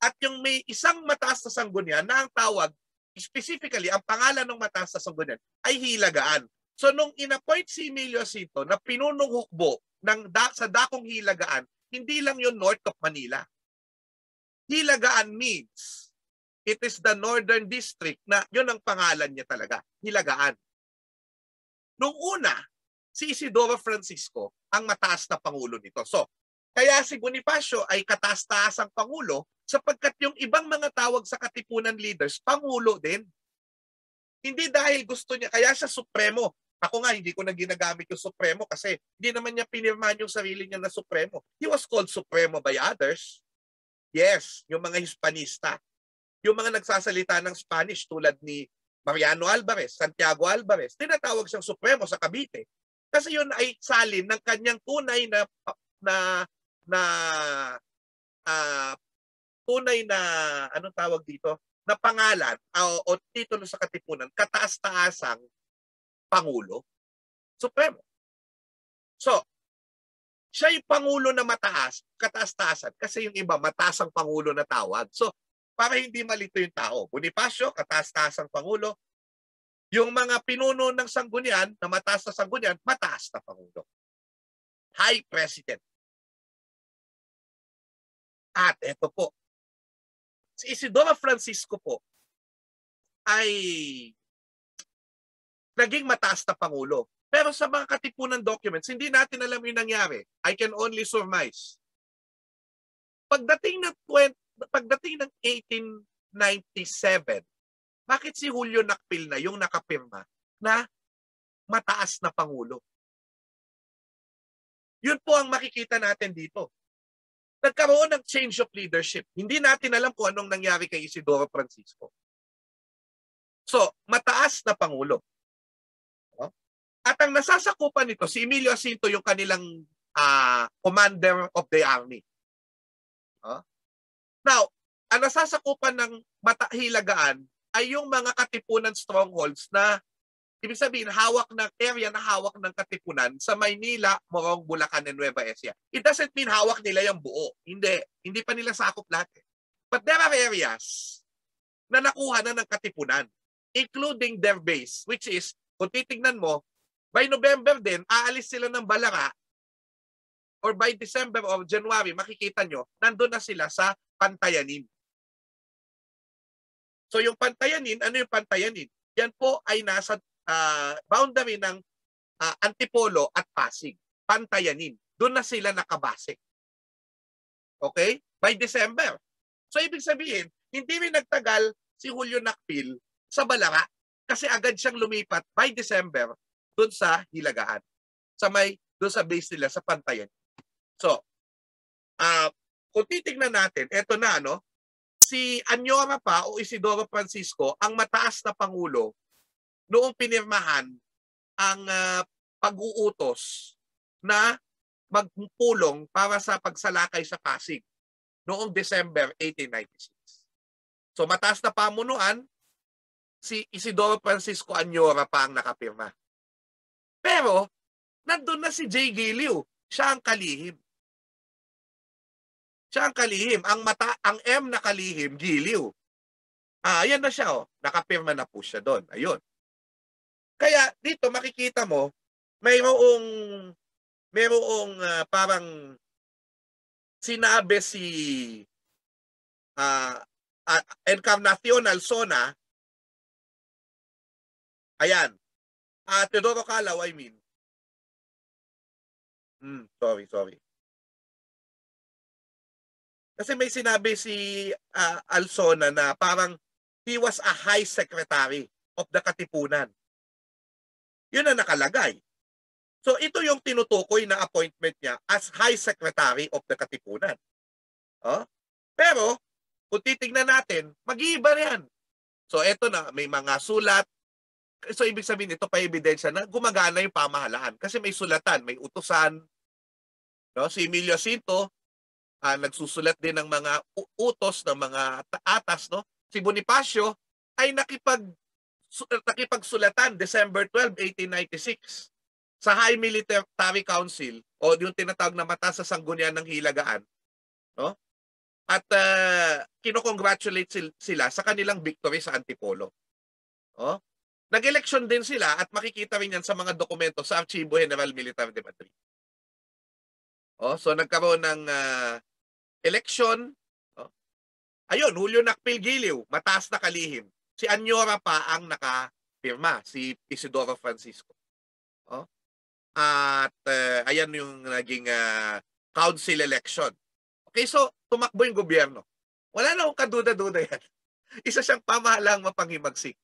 At yung may isang mataas na sanggunian na ang tawag specifically, ang pangalan ng mataas na sanggunian ay Hilagaan. So nung inappoint si Emilio Sito na pinunong hukbo ng da, sa dakong Hilagaan, hindi lang yun north of Manila. Hilagaan means it is the northern district na yun ang pangalan niya talaga, Hilagaan. Nung una, si Isidoro Francisco ang mataas na pangulo nito. So, kaya si Bonifacio ay kataas-taas ang pangulo sapagkat yung ibang mga tawag sa katipunan leaders, pangulo din. Hindi dahil gusto niya, kaya siya supremo. Ako nga, hindi ko na ginagamit yung supremo kasi hindi naman niya pinirmahan yung sarili niya na supremo. He was called supremo by others. Yes, yung mga Hispanista. Yung mga nagsasalita ng Spanish tulad ni Mariano Alvarez, Santiago Alvarez, tinatawag siyang supremo sa Cavite. Kasi yun ay salin ng kanyang tunay na na na uh, tunay na anong tawag dito na pangalan uh, o titulo sa katipunan kataas-taasang pangulo supremo. So, siya yung pangulo na mataas, kataas-taasan kasi yung iba mataas ang pangulo na tawag. So, para hindi malito yung tao. Bonifacio, kataas-taasang pangulo. Yung mga pinuno ng sanggunian na mataas na sanggunian, mataas na pangulo. High President. At ito po, si Isidora Francisco po ay naging mataas na pangulo. Pero sa mga katipunan documents, hindi natin alam yung nangyari. I can only surmise. Pagdating ng 20, pagdating ng 1897, bakit si Julio Nakpil na yung nakapirma na mataas na pangulo? Yun po ang makikita natin dito nagkaroon ng change of leadership. Hindi natin alam kung anong nangyari kay Isidoro Francisco. So, mataas na Pangulo. At ang nasasakupan nito, si Emilio Jacinto yung kanilang uh, commander of the army. Now, ang nasasakupan ng matahilagaan ay yung mga katipunan strongholds na Ibig sabihin, hawak ng area na hawak ng Katipunan sa Maynila, Morong, Bulacan, and Nueva Ecija. It doesn't mean hawak nila yung buo. Hindi. Hindi pa nila sakop lahat. Eh. But there are areas na nakuha na ng Katipunan, including their base, which is, kung titignan mo, by November din, aalis sila ng Balara or by December or January, makikita nyo, nandun na sila sa Pantayanin. So yung Pantayanin, ano yung Pantayanin? Yan po ay nasa uh, boundary ng uh, Antipolo at Pasig. Pantayanin. Doon na sila nakabase. Okay? by December. So ibig sabihin, hindi rin nagtagal si Julio Nakpil sa Balara kasi agad siyang lumipat by December doon sa Hilagaan. Sa may doon sa base nila sa Pantayan. So, uh, kung titingnan natin, eto na ano, si Anyora pa o Isidoro Francisco ang mataas na pangulo noong pinirmahan ang uh, pag-uutos na magpulong para sa pagsalakay sa Pasig noong December 1896. So mataas na pamunuan, si Isidoro Francisco Anyora pa ang nakapirma. Pero, nandun na si J. Giliw. Siya ang kalihim. Siya ang kalihim. Ang mata, ang M na kalihim, Giliw. Ah, ayan na siya, oh. Nakapirma na po siya doon. Ayun. Kaya dito makikita mo, mayroong mayroong uh, parang sinabi si uh, uh, Encarnacion Alsona ayan uh, Teodoro Calaw I mean hmm, sorry sorry kasi may sinabi si uh, Alsona na parang he was a high secretary of the Katipunan yun ang nakalagay. So ito yung tinutukoy na appointment niya as High Secretary of the Katipunan. Oh? Pero kung titignan natin, mag-iiba yan. So ito na, may mga sulat. So ibig sabihin, ito pa ebidensya na gumagana yung pamahalaan. Kasi may sulatan, may utusan. No? Si Emilio Cinto, uh, nagsusulat din ng mga utos ng mga atas. No? Si Bonifacio ay nakipag nakipagsulatan December 12, 1896 sa High Military Council o yung tinatawag na mata sa sanggunian ng Hilagaan no at uh, kino-congratulate sila sa kanilang victory sa Antipolo no nag-election din sila at makikita rin yan sa mga dokumento sa Archivo General Military de Madrid oh so nagkaroon ng uh, election oh. ayun Julio Nakpil Giliw mataas na kalihim Si Anyora pa ang nakapirma, si Isidoro Francisco. Oh? At uh, ayan yung naging uh, council election. Okay, so tumakbo yung gobyerno. Wala na akong kaduda-duda yan. <laughs> Isa siyang pamahalang mapanghimagsik.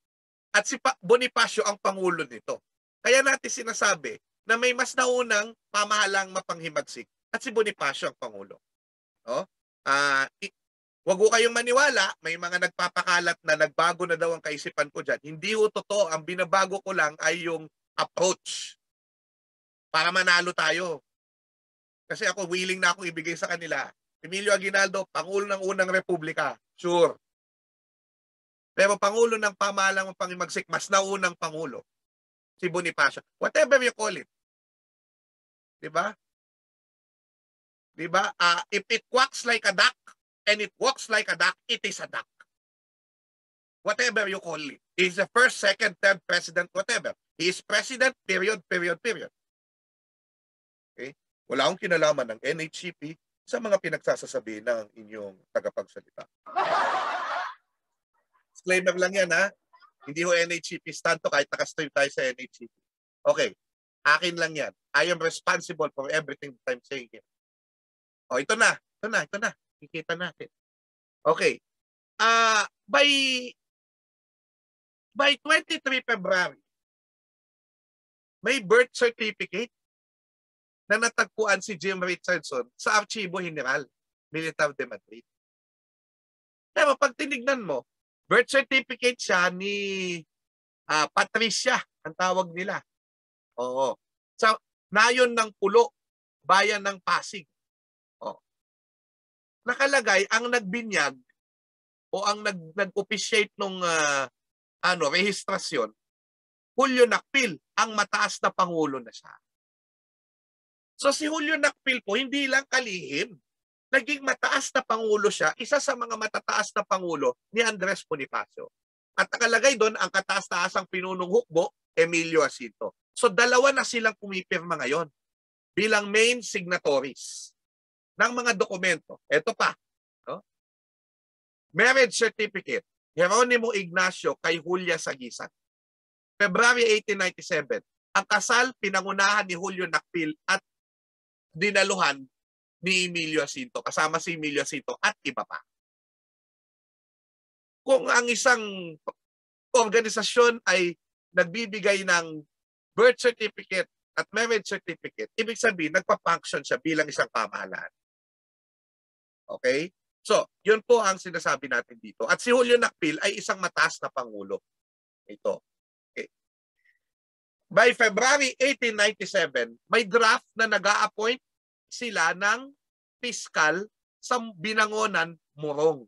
At si Bonifacio ang pangulo nito. Kaya natin sinasabi na may mas naunang pamahalang mapanghimagsik at si Bonifacio ang pangulo. Oh? Uh, Huwag ko kayong maniwala, may mga nagpapakalat na nagbago na daw ang kaisipan ko dyan. Hindi ho totoo. Ang binabago ko lang ay yung approach para manalo tayo. Kasi ako willing na akong ibigay sa kanila. Emilio Aguinaldo, Pangulo ng Unang Republika. Sure. Pero Pangulo ng pamahalang pangimagsik, mas naunang Pangulo. Si Bonifacio. Whatever you call it. Diba? Diba? Uh, if it quacks like a duck, and it walks like a duck, it is a duck. Whatever you call it. He's the first, second, third president, whatever. He is president, period, period, period. Okay? Wala akong kinalaman ng NHCP sa mga pinagsasasabi ng inyong tagapagsalita. <laughs> Disclaimer lang yan ha. Hindi ho NHCP stand to kahit nakastream tayo sa NHCP. Okay. Akin lang yan. I am responsible for everything that I'm saying here. O, ito na. Ito na. Ito na. Kikita natin. Okay. Uh, by by 23 February, may birth certificate na natagpuan si Jim Richardson sa Archivo General Militar de Madrid. Pero pag tinignan mo, birth certificate siya ni uh, Patricia, ang tawag nila. Oo. Sa nayon ng Pulo, bayan ng Pasig nakalagay ang nagbinyag o ang nag nag-officiate nung uh, ano rehistrasyon Julio Nakpil ang mataas na pangulo na siya. So si Julio Nakpil po hindi lang kalihim, naging mataas na pangulo siya, isa sa mga matataas na pangulo ni Andres Bonifacio. At nakalagay doon ang kataas-taasang pinunong hukbo, Emilio Asinto. So dalawa na silang pumipirma ngayon bilang main signatories ng mga dokumento. Ito pa. No? Marriage certificate. Jeronimo Ignacio kay Julia Sagisan. February 1897. Ang kasal pinangunahan ni Julio Nakpil at dinaluhan ni Emilio Jacinto, kasama si Emilio Jacinto at iba pa. Kung ang isang organisasyon ay nagbibigay ng birth certificate at marriage certificate, ibig sabihin, nagpa-function siya bilang isang pamahalaan. Okay? So, yun po ang sinasabi natin dito. At si Julio Nakpil ay isang mataas na pangulo. Ito. Okay. By February 1897, may draft na nag appoint sila ng fiscal sa Binangonan, Morong.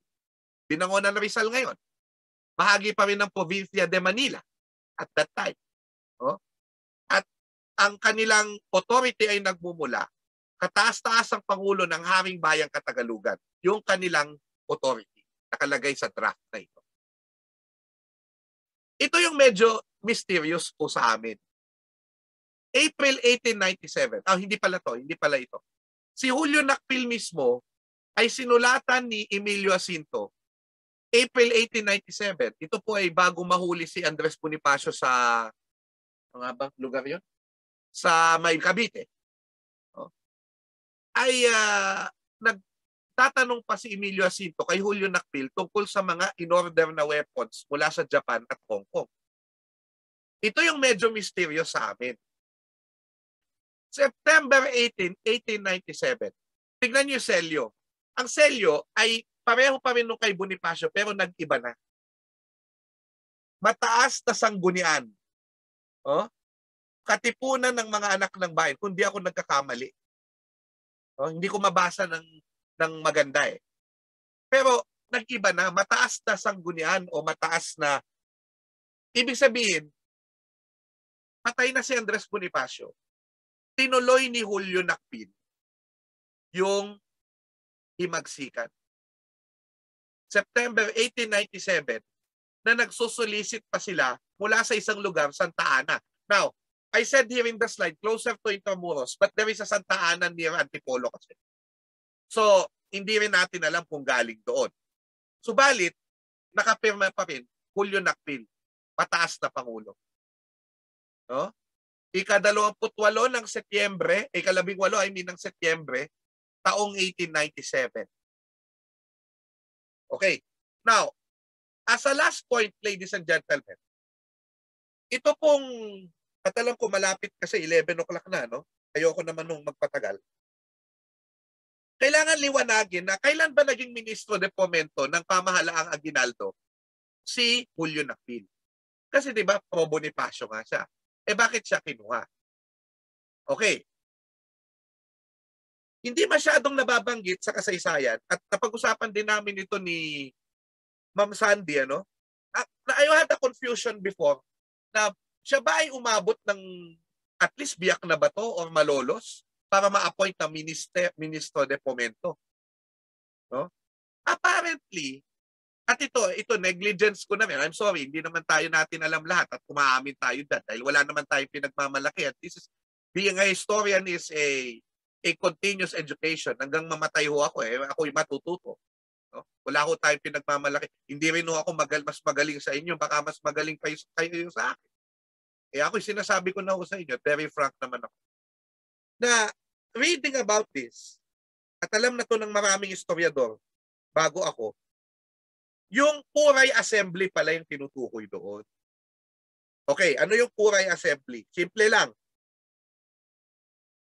Binangonan Rizal ngayon. Bahagi pa rin ng Provincia de Manila at that time. Oh? At ang kanilang authority ay nagmumula kataas-taas ang Pangulo ng Haring Bayang Katagalugan, yung kanilang authority, nakalagay sa draft na ito. Ito yung medyo mysterious po sa amin. April 1897, ah, hindi pala to, hindi pala ito. Si Julio Nakpil mismo ay sinulatan ni Emilio Jacinto April 1897. Ito po ay bago mahuli si Andres Bonifacio sa mga ba lugar 'yon? Sa May Cavite. Ay uh, nagtatanong pa si Emilio Jacinto kay Julio Nakpil tungkol sa mga in-order na weapons mula sa Japan at Hong Kong. Ito yung medyo mysterious sa amin. September 18, 1897. Tignan niyo yung selyo. Ang selyo ay pareho pa rin nung kay Bonifacio pero nag-iba na. Mataas na sanggunian. Oh? Katipunan ng mga anak ng bayan, kundi ako nagkakamali. Oh, hindi ko mabasa ng, ng maganda eh. Pero nag-iba na, mataas na sanggunian o mataas na, ibig sabihin, patay na si Andres Bonifacio tinuloy ni Julio Nakpin yung himagsikan. September 1897 na nagsusolicit pa sila mula sa isang lugar, Santa Ana. Now, I said here in the slide, closer to Intramuros, but there is a Santa Ana near Antipolo kasi. So, hindi rin natin alam kung galing doon. Subalit, nakapirma pa rin Julio Nakpil, pataas na Pangulo. No? ikadalawamputwalo ng Setyembre, ikalabing walo, I mean ng Setyembre, taong 1897. Okay. Now, as a last point, ladies and gentlemen, ito pong, at alam ko malapit kasi 11 o'clock na, no? Ayoko naman nung magpatagal. Kailangan liwanagin na kailan ba naging ministro de Fomento ng pamahalaang Aguinaldo? Si Julio Nakpil. Kasi 'di ba, pro Bonifacio nga siya. Eh bakit siya kinuha? Okay. Hindi masyadong nababanggit sa kasaysayan at napag-usapan din namin ito ni Ma'am Sandy ano. Ah, na I had a confusion before na siya ba ay umabot ng at least biyak na ba to or malolos para ma-appoint na minister, ministro de Fomento. No? Apparently, at ito, ito negligence ko naman. I'm sorry, hindi naman tayo natin alam lahat at kumaamin tayo dyan dahil wala naman tayong pinagmamalaki. At this is, being a historian is a a continuous education. Hanggang mamatay ho ako eh, ako'y matututo. No? Wala ho tayong pinagmamalaki. Hindi rin ho ako magal, mas magaling sa inyo, baka mas magaling pa kayo sa akin. Eh ako'y sinasabi ko na ho sa inyo, very frank naman ako. Na reading about this, at alam na to ng maraming historiador bago ako, yung Puray Assembly pala yung tinutukoy doon. Okay, ano yung Puray Assembly? Simple lang.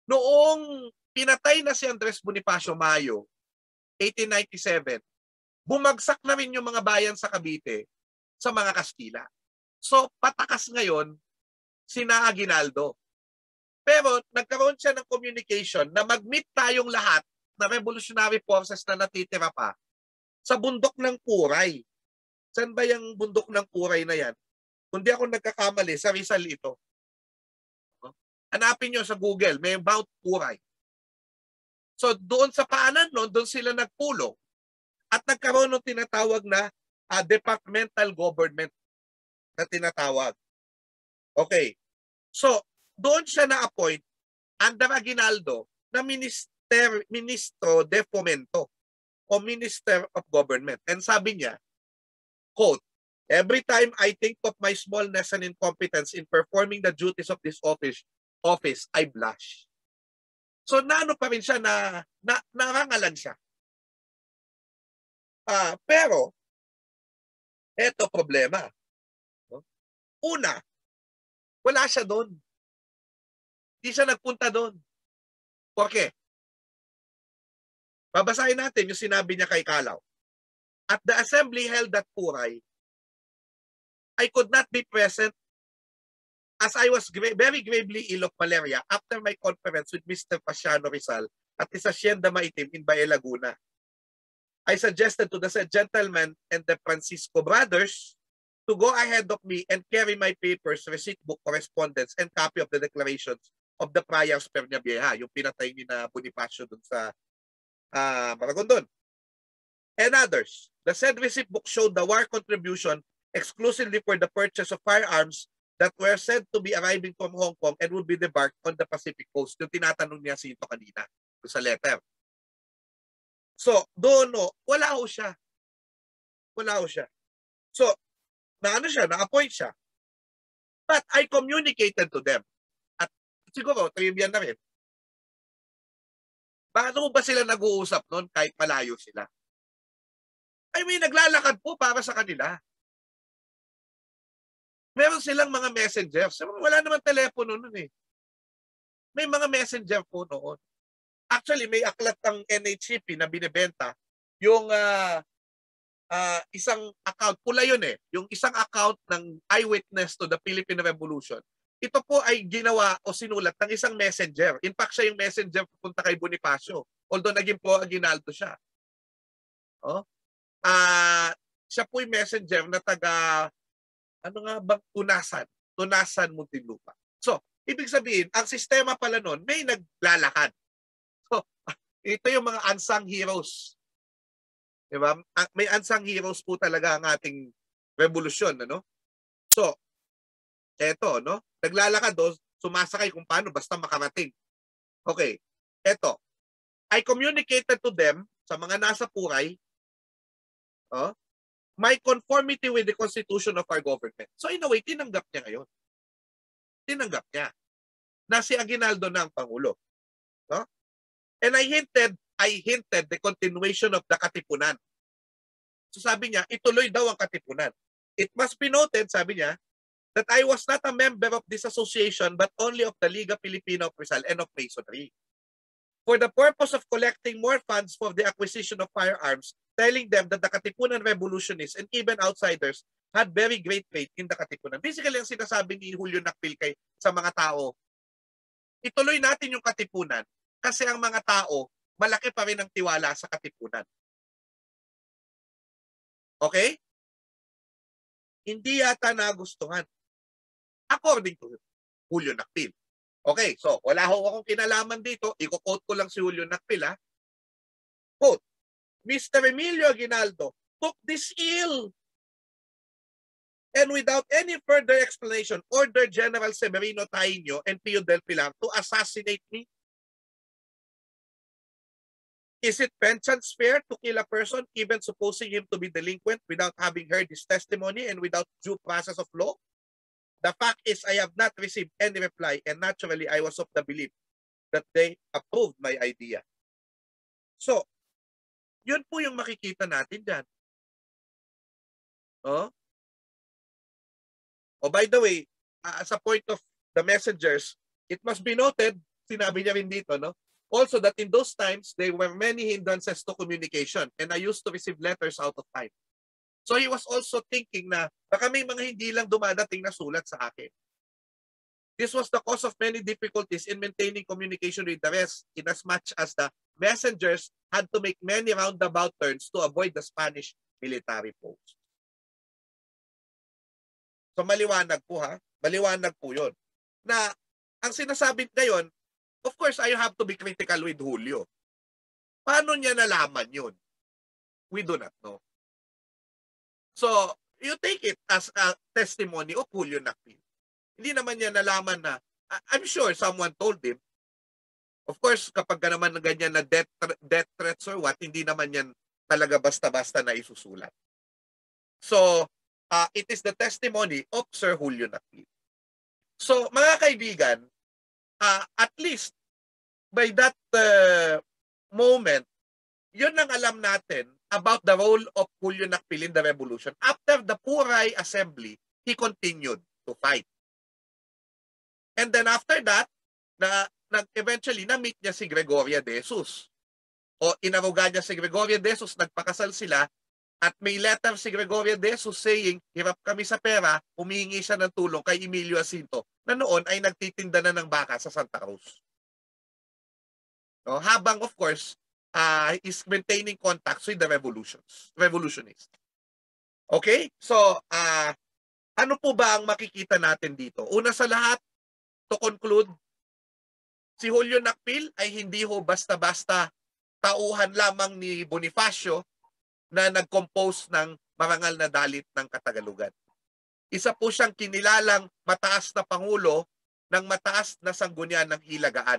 Noong pinatay na si Andres Bonifacio Mayo, 1897, bumagsak na rin yung mga bayan sa Cavite sa mga Kastila. So, patakas ngayon sina Aguinaldo. Pero nagkaroon siya ng communication na mag-meet tayong lahat na revolutionary forces na natitira pa sa bundok ng Puray. Saan ba yung bundok ng Puray na yan? Kung di ako nagkakamali, sa Rizal ito. Hanapin nyo sa Google, may Mount Puray. So doon sa paanan no, doon sila nagpulong at nagkaroon ng tinatawag na uh, departmental government na tinatawag. Okay. So doon siya na-appoint under Aguinaldo na minister, ministro de fomento o Minister of Government. And sabi niya, quote, Every time I think of my smallness and incompetence in performing the duties of this office, office I blush. So naano pa rin siya na, na narangalan siya. Ah, pero eto problema. Una, wala siya doon. Hindi siya nagpunta doon. Por qué? Babasahin natin yung sinabi niya kay Kalaw. At the assembly held at Puray, I could not be present as I was gra- very gravely ill of malaria after my conference with Mr. Pasiano Rizal at his Hacienda Maitim in Baye Laguna. I suggested to the gentleman and the Francisco brothers to go ahead of me and carry my papers, receipt book, correspondence, and copy of the declarations of the priors Pernia Vieja, yung pinatay ni na Bonifacio dun sa uh, Maragondon. And others. The said receipt book showed the war contribution exclusively for the purchase of firearms that were said to be arriving from Hong Kong and would be debarked on the Pacific Coast. Yung tinatanong niya sito kanina sa letter. So, doon, no, wala ho siya. Wala ho siya. So, na ano siya, na-appoint siya. But I communicated to them. At siguro, trivia na rin. Paano ba sila nag-uusap noon kahit malayo sila? I mean, naglalakad po para sa kanila meron silang mga messengers. Wala naman telepono noon eh. May mga messenger po noon. Actually, may aklat ang NHCP na binebenta yung uh, uh, isang account. Pula yun eh. Yung isang account ng eyewitness to the Philippine Revolution. Ito po ay ginawa o sinulat ng isang messenger. In fact, siya yung messenger pupunta kay Bonifacio. Although naging po Aguinaldo siya. Oh? Uh, siya po yung messenger na taga ano nga bang tunasan? Tunasan Muntinlupa. So, ibig sabihin, ang sistema pala noon may naglalakad. So, <laughs> ito yung mga unsung heroes. Di ba? May unsung heroes po talaga ang ating revolusyon, ano? So, eto, no? Naglalakad do, sumasakay kung paano basta makarating. Okay. Eto. I communicated to them sa mga nasa Puray, oh, my conformity with the constitution of our government. So in a way, tinanggap niya ngayon. Tinanggap niya na si Aguinaldo na ang Pangulo. No? And I hinted, I hinted the continuation of the Katipunan. So sabi niya, ituloy daw ang Katipunan. It must be noted, sabi niya, that I was not a member of this association but only of the Liga Filipina of Rizal and of Masonry. For the purpose of collecting more funds for the acquisition of firearms telling them that the Katipunan revolutionists and even outsiders had very great faith in the Katipunan. Basically, ang sinasabi ni Julio Nakpil kay sa mga tao, ituloy natin yung Katipunan kasi ang mga tao, malaki pa rin ang tiwala sa Katipunan. Okay? Hindi yata nagustuhan. According to Julio Nakpil. Okay, so wala ho akong kinalaman dito. Iko-quote ko lang si Julio Nakpil ha. Quote, Mr. Emilio Aguinaldo took this ill and without any further explanation ordered General Severino Taino and Pio Del Pilar to assassinate me? Is it penchance fair to kill a person even supposing him to be delinquent without having heard his testimony and without due process of law? The fact is I have not received any reply and naturally I was of the belief that they approved my idea. So, yun po yung makikita natin dyan. Oh? Oh, by the way, uh, as a point of the messengers, it must be noted, sinabi niya rin dito, no? Also that in those times, there were many hindrances to communication and I used to receive letters out of time. So he was also thinking na baka may mga hindi lang dumadating na sulat sa akin. This was the cause of many difficulties in maintaining communication with the rest in as much as the messengers had to make many roundabout turns to avoid the Spanish military post. So maliwanag po ha, maliwanag po yun. Na ang sinasabi ngayon, of course, I have to be critical with Julio. Paano niya nalaman yun? We do not know. So, you take it as a testimony of Julio Nakpil. Hindi naman niya nalaman na, I'm sure someone told him. Of course, kapag ka naman ganyan na death, death threats or what, hindi naman yan talaga basta-basta na isusulat. So, uh, it is the testimony of Sir Julio Nakpil. So, mga kaibigan, uh, at least, by that uh, moment, yun ang alam natin about the role of Julio Nakpil in the revolution. After the Puray Assembly, he continued to fight. And then after that, na, na eventually na-meet niya si Gregoria de Jesus. O inaruga niya si Gregoria de Jesus, nagpakasal sila, at may letter si Gregoria de Jesus saying, hirap kami sa pera, humihingi siya ng tulong kay Emilio Jacinto, na noon ay nagtitinda na ng baka sa Santa Cruz. No? Habang of course, uh, is maintaining contacts with the revolutions, revolutionists. Okay? So, uh, ano po ba ang makikita natin dito? Una sa lahat, to conclude, si Julio Nakpil ay hindi ho basta-basta tauhan lamang ni Bonifacio na nag-compose ng marangal na dalit ng Katagalugan. Isa po siyang kinilalang mataas na pangulo ng mataas na sanggunian ng Hilagaan.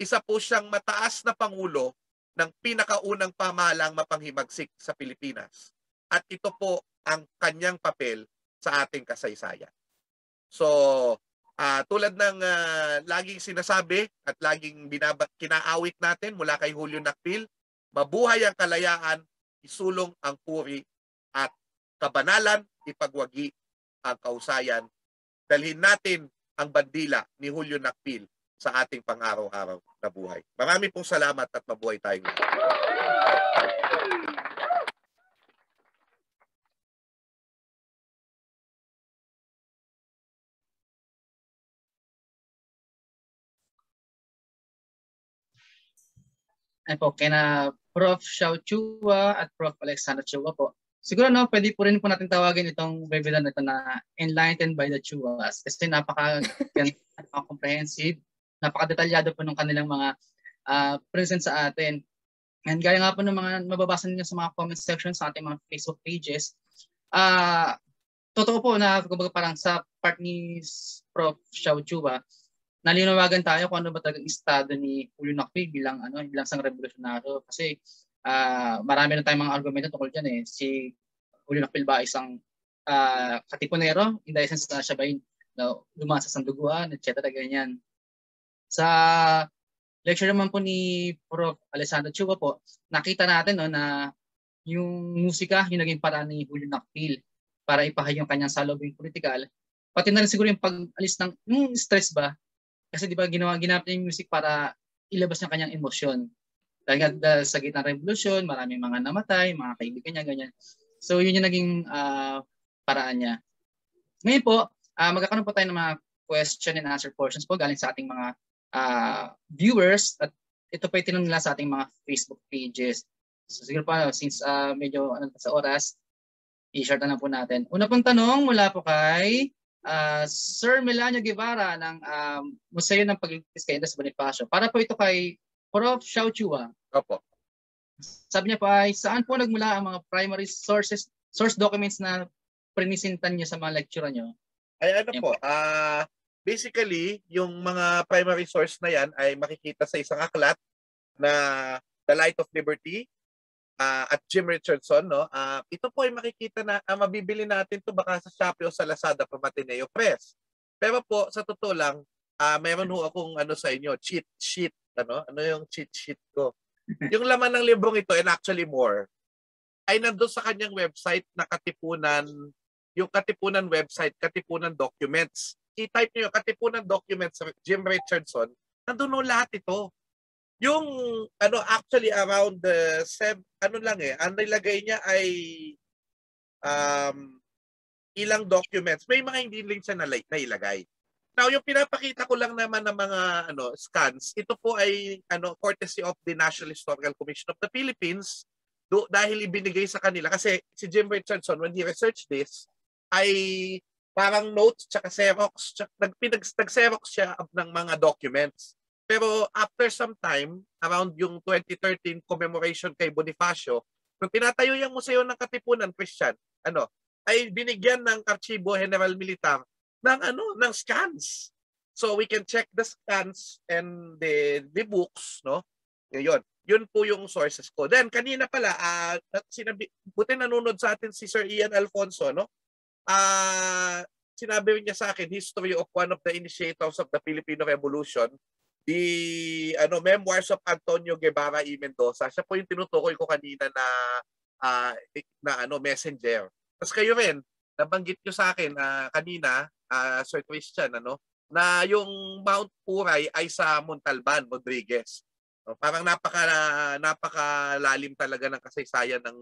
Isa po siyang mataas na pangulo ng pinakaunang pamahalang mapanghimagsik sa Pilipinas. At ito po ang kanyang papel sa ating kasaysayan. So, uh, tulad ng uh, laging sinasabi at laging binaba- kinaawit natin mula kay Julio Nakpil, mabuhay ang kalayaan isulong ang puri at kabanalan, ipagwagi ang kausayan. Dalhin natin ang bandila ni Julio Nakpil sa ating pang-araw-araw na buhay. Marami pong salamat at mabuhay tayong Ay po, kina Prof. Xiao Chua at Prof. Alexander Chua po. Siguro no, pwede po rin po natin tawagin itong webinar na ito na Enlightened by the Chuas kasi napaka <laughs> comprehensive, napaka-detalyado po ng kanilang mga uh, present sa atin. And gaya nga po ng mga mababasa niyo sa mga comment section sa ating mga Facebook pages, uh, totoo po na kumbaga parang sa part ni Prof. Xiao Chua, nalinawagan tayo kung ano ba talagang estado ni Julio Nakpil bilang ano bilang isang revolusyonaryo kasi uh, marami na tayong mga argumento tungkol diyan eh. Si Julio Nakpil ba isang uh, katipunero? In the essence na siya ba yung no, lumasa sa sanduguan etc ganyan. Sa lecture naman po ni Prof. Alessandro Chua po nakita natin no na yung musika yung naging paraan ni Julio Nakpil para ipahayag yung kanyang salubing politikal pati na rin siguro yung pag-alis ng yung stress ba? Kasi di ba ginawa ginamit yung music para ilabas niya kanyang emosyon. Dahil nga sa gitna ng revolusyon, maraming mga namatay, mga kaibigan niya, ganyan. So yun yung naging uh, paraan niya. Ngayon po, uh, magkakaroon po tayo ng mga question and answer portions po galing sa ating mga uh, viewers at ito po itinong nila sa ating mga Facebook pages. So siguro pa, since uh, medyo ano, sa oras, i-share na lang po natin. Una pong tanong mula po kay uh, Sir Melanio Guevara ng um, Museo ng Pagliligtas kay Indas Bonifacio. Para po ito kay Prof. Xiao Chua. Opo. Sabi niya po ay saan po nagmula ang mga primary sources, source documents na prinisintan niyo sa mga lecture niyo? Ay ano po, ah uh, basically yung mga primary source na yan ay makikita sa isang aklat na The Light of Liberty uh, at Jim Richardson, no? Uh, ito po ay makikita na uh, mabibili natin to baka sa Shopee o sa Lazada from Ateneo Press. Pero po sa totoo lang, uh, meron ho akong ano sa inyo, cheat sheet, ano? Ano yung cheat sheet ko? yung laman ng librong ito and actually more ay nandoon sa kanyang website na Katipunan, yung Katipunan website, Katipunan Documents. I-type niyo yung Katipunan Documents Jim Richardson, nandoon lahat ito. Yung ano actually around the seven, ano lang eh, ang nilagay niya ay um, ilang documents. May mga hindi link siya na, na ilagay. Now, yung pinapakita ko lang naman ng mga ano scans, ito po ay ano courtesy of the National Historical Commission of the Philippines. Do, dahil ibinigay sa kanila kasi si Jim Richardson when he researched this ay parang notes tsaka xerox tsaka nagpinag xerox siya ng mga documents. Pero after some time, around yung 2013 commemoration kay Bonifacio, nung tinatayo yung museo ng Katipunan Christian, ano, ay binigyan ng Archivo General Militar ng ano, ng scans. So we can check the scans and the the books, no? Yun. Yun po yung sources ko. Then kanina pala, uh, sinabi, buti nanonood sa atin si Sir Ian Alfonso, no? Ah, uh, sinabi niya sa akin history of one of the initiators of the Filipino Revolution the ano Memoirs of Antonio Guevara y Mendoza. Siya po yung tinutukoy ko kanina na uh, na ano messenger. Tapos kayo rin, nabanggit nyo sa akin uh, kanina, uh, Sir Christian, ano, na yung Mount Puray ay sa Montalban, Rodriguez. No, parang napaka napakalalim talaga ng kasaysayan ng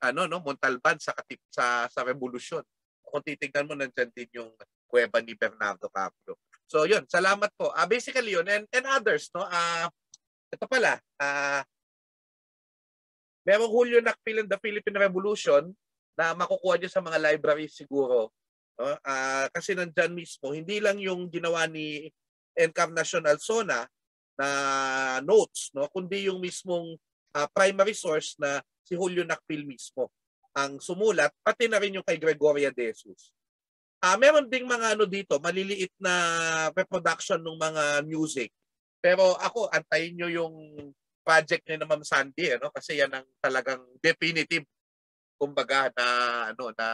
ano no Montalban sa sa sa revolusyon. Kung titingnan mo nandiyan din yung kuweba ni Bernardo Caprio. So yun, salamat po. Uh, basically yun and, and others no. Uh, ito pala, uh, merong Julio Nakpil in the Philippine Revolution na makukuha niyo sa mga libraries siguro. No? Uh, kasi nandiyan mismo, hindi lang yung ginawa ni Encarnacion Alzona na notes, no? kundi yung mismong uh, primary source na si Julio Nakpil mismo ang sumulat, pati na rin yung kay Gregoria De Jesus. Uh, meron ding mga ano dito, maliliit na reproduction ng mga music. Pero ako, antayin nyo yung project ni na Ma'am Sandy, ano? kasi yan ang talagang definitive kumbaga na ano na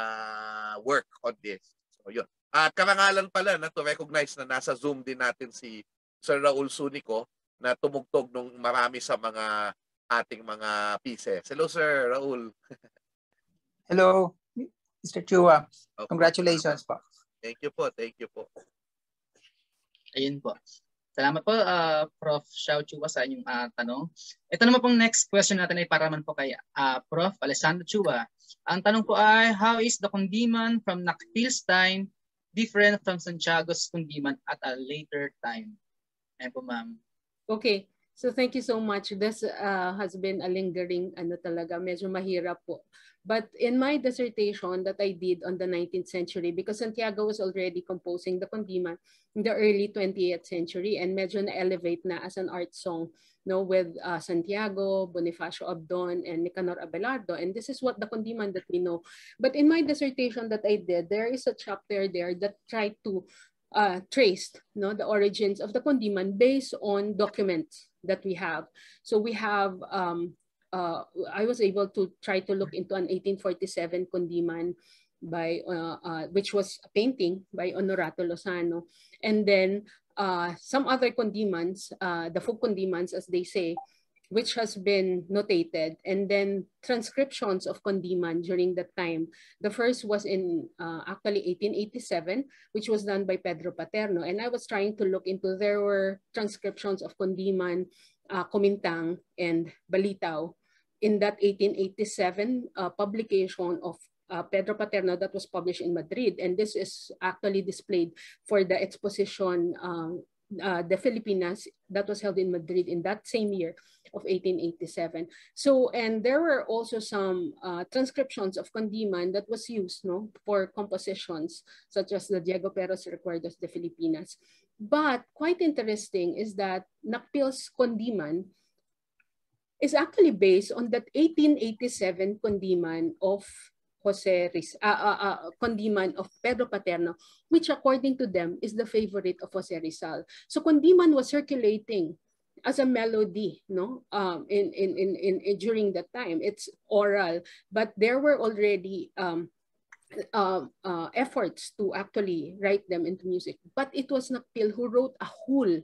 work on this. So yun. At karangalan pala na to recognize na nasa Zoom din natin si Sir Raul Sunico na tumugtog nung marami sa mga ating mga pieces. Hello Sir Raul. <laughs> Hello, Mr. Chua. Okay. Congratulations po. Thank you po, thank you po. Ayun po. Salamat po, uh, Prof. Xiao Chua sa inyong uh, tanong. Ito naman pong next question natin ay para man po kay uh, Prof. Alessandro Chua. Ang tanong po ay, how is the Kundiman from Nakpilstein different from Santiago's Kundiman at a later time? Ayun po, ma'am. Okay. So thank you so much. This uh, has been a lingering, ano talaga, medyo mahirap po. But in my dissertation that I did on the 19th century, because Santiago was already composing the Kondima in the early 20th century and medyo na-elevate na as an art song no, with uh, Santiago, Bonifacio Abdon, and Nicanor Abelardo. And this is what the Kondiman that we know. But in my dissertation that I did, there is a chapter there that tried to uh, no, the origins of the Kondiman based on documents that we have. So we have, um, uh, I was able to try to look into an 1847 Kondiman by, uh, uh, which was a painting by Honorato Lozano. And then uh, some other condiments, uh, the folk condiments as they say, which has been notated, and then transcriptions of Kondiman during that time. The first was in uh, actually 1887, which was done by Pedro Paterno. And I was trying to look into, there were transcriptions of Kondiman, uh, Komintang, and Balitaw in that 1887 uh, publication of uh, Pedro Paterno that was published in Madrid. And this is actually displayed for the exposition uh, uh, the Filipinas that was held in Madrid in that same year of 1887. So, and there were also some uh, transcriptions of Condiman that was used no, for compositions such as the Diego Peros Recuerdos de Filipinas. But quite interesting is that Nakpil's Condiman is actually based on that 1887 Condiman of Jose Riz, uh, uh, uh, Condiman of Pedro Paterno, which according to them is the favorite of Jose Rizal. So Condiman was circulating as a melody, no, um, in, in, in, in, in during that time. It's oral, but there were already um, uh, uh, efforts to actually write them into music. But it was Nakpil who wrote a whole,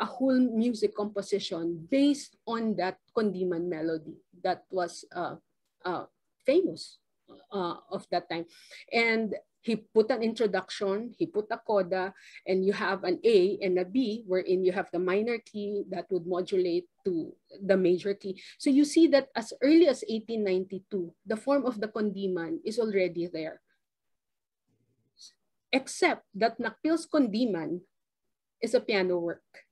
a whole music composition based on that Condiman melody that was uh, uh, famous uh, of that time. And he put an introduction, he put a coda, and you have an A and a B, wherein you have the minor key that would modulate to the major key. So you see that as early as 1892, the form of the condiman is already there. Except that Nakpil's condiman is a piano work.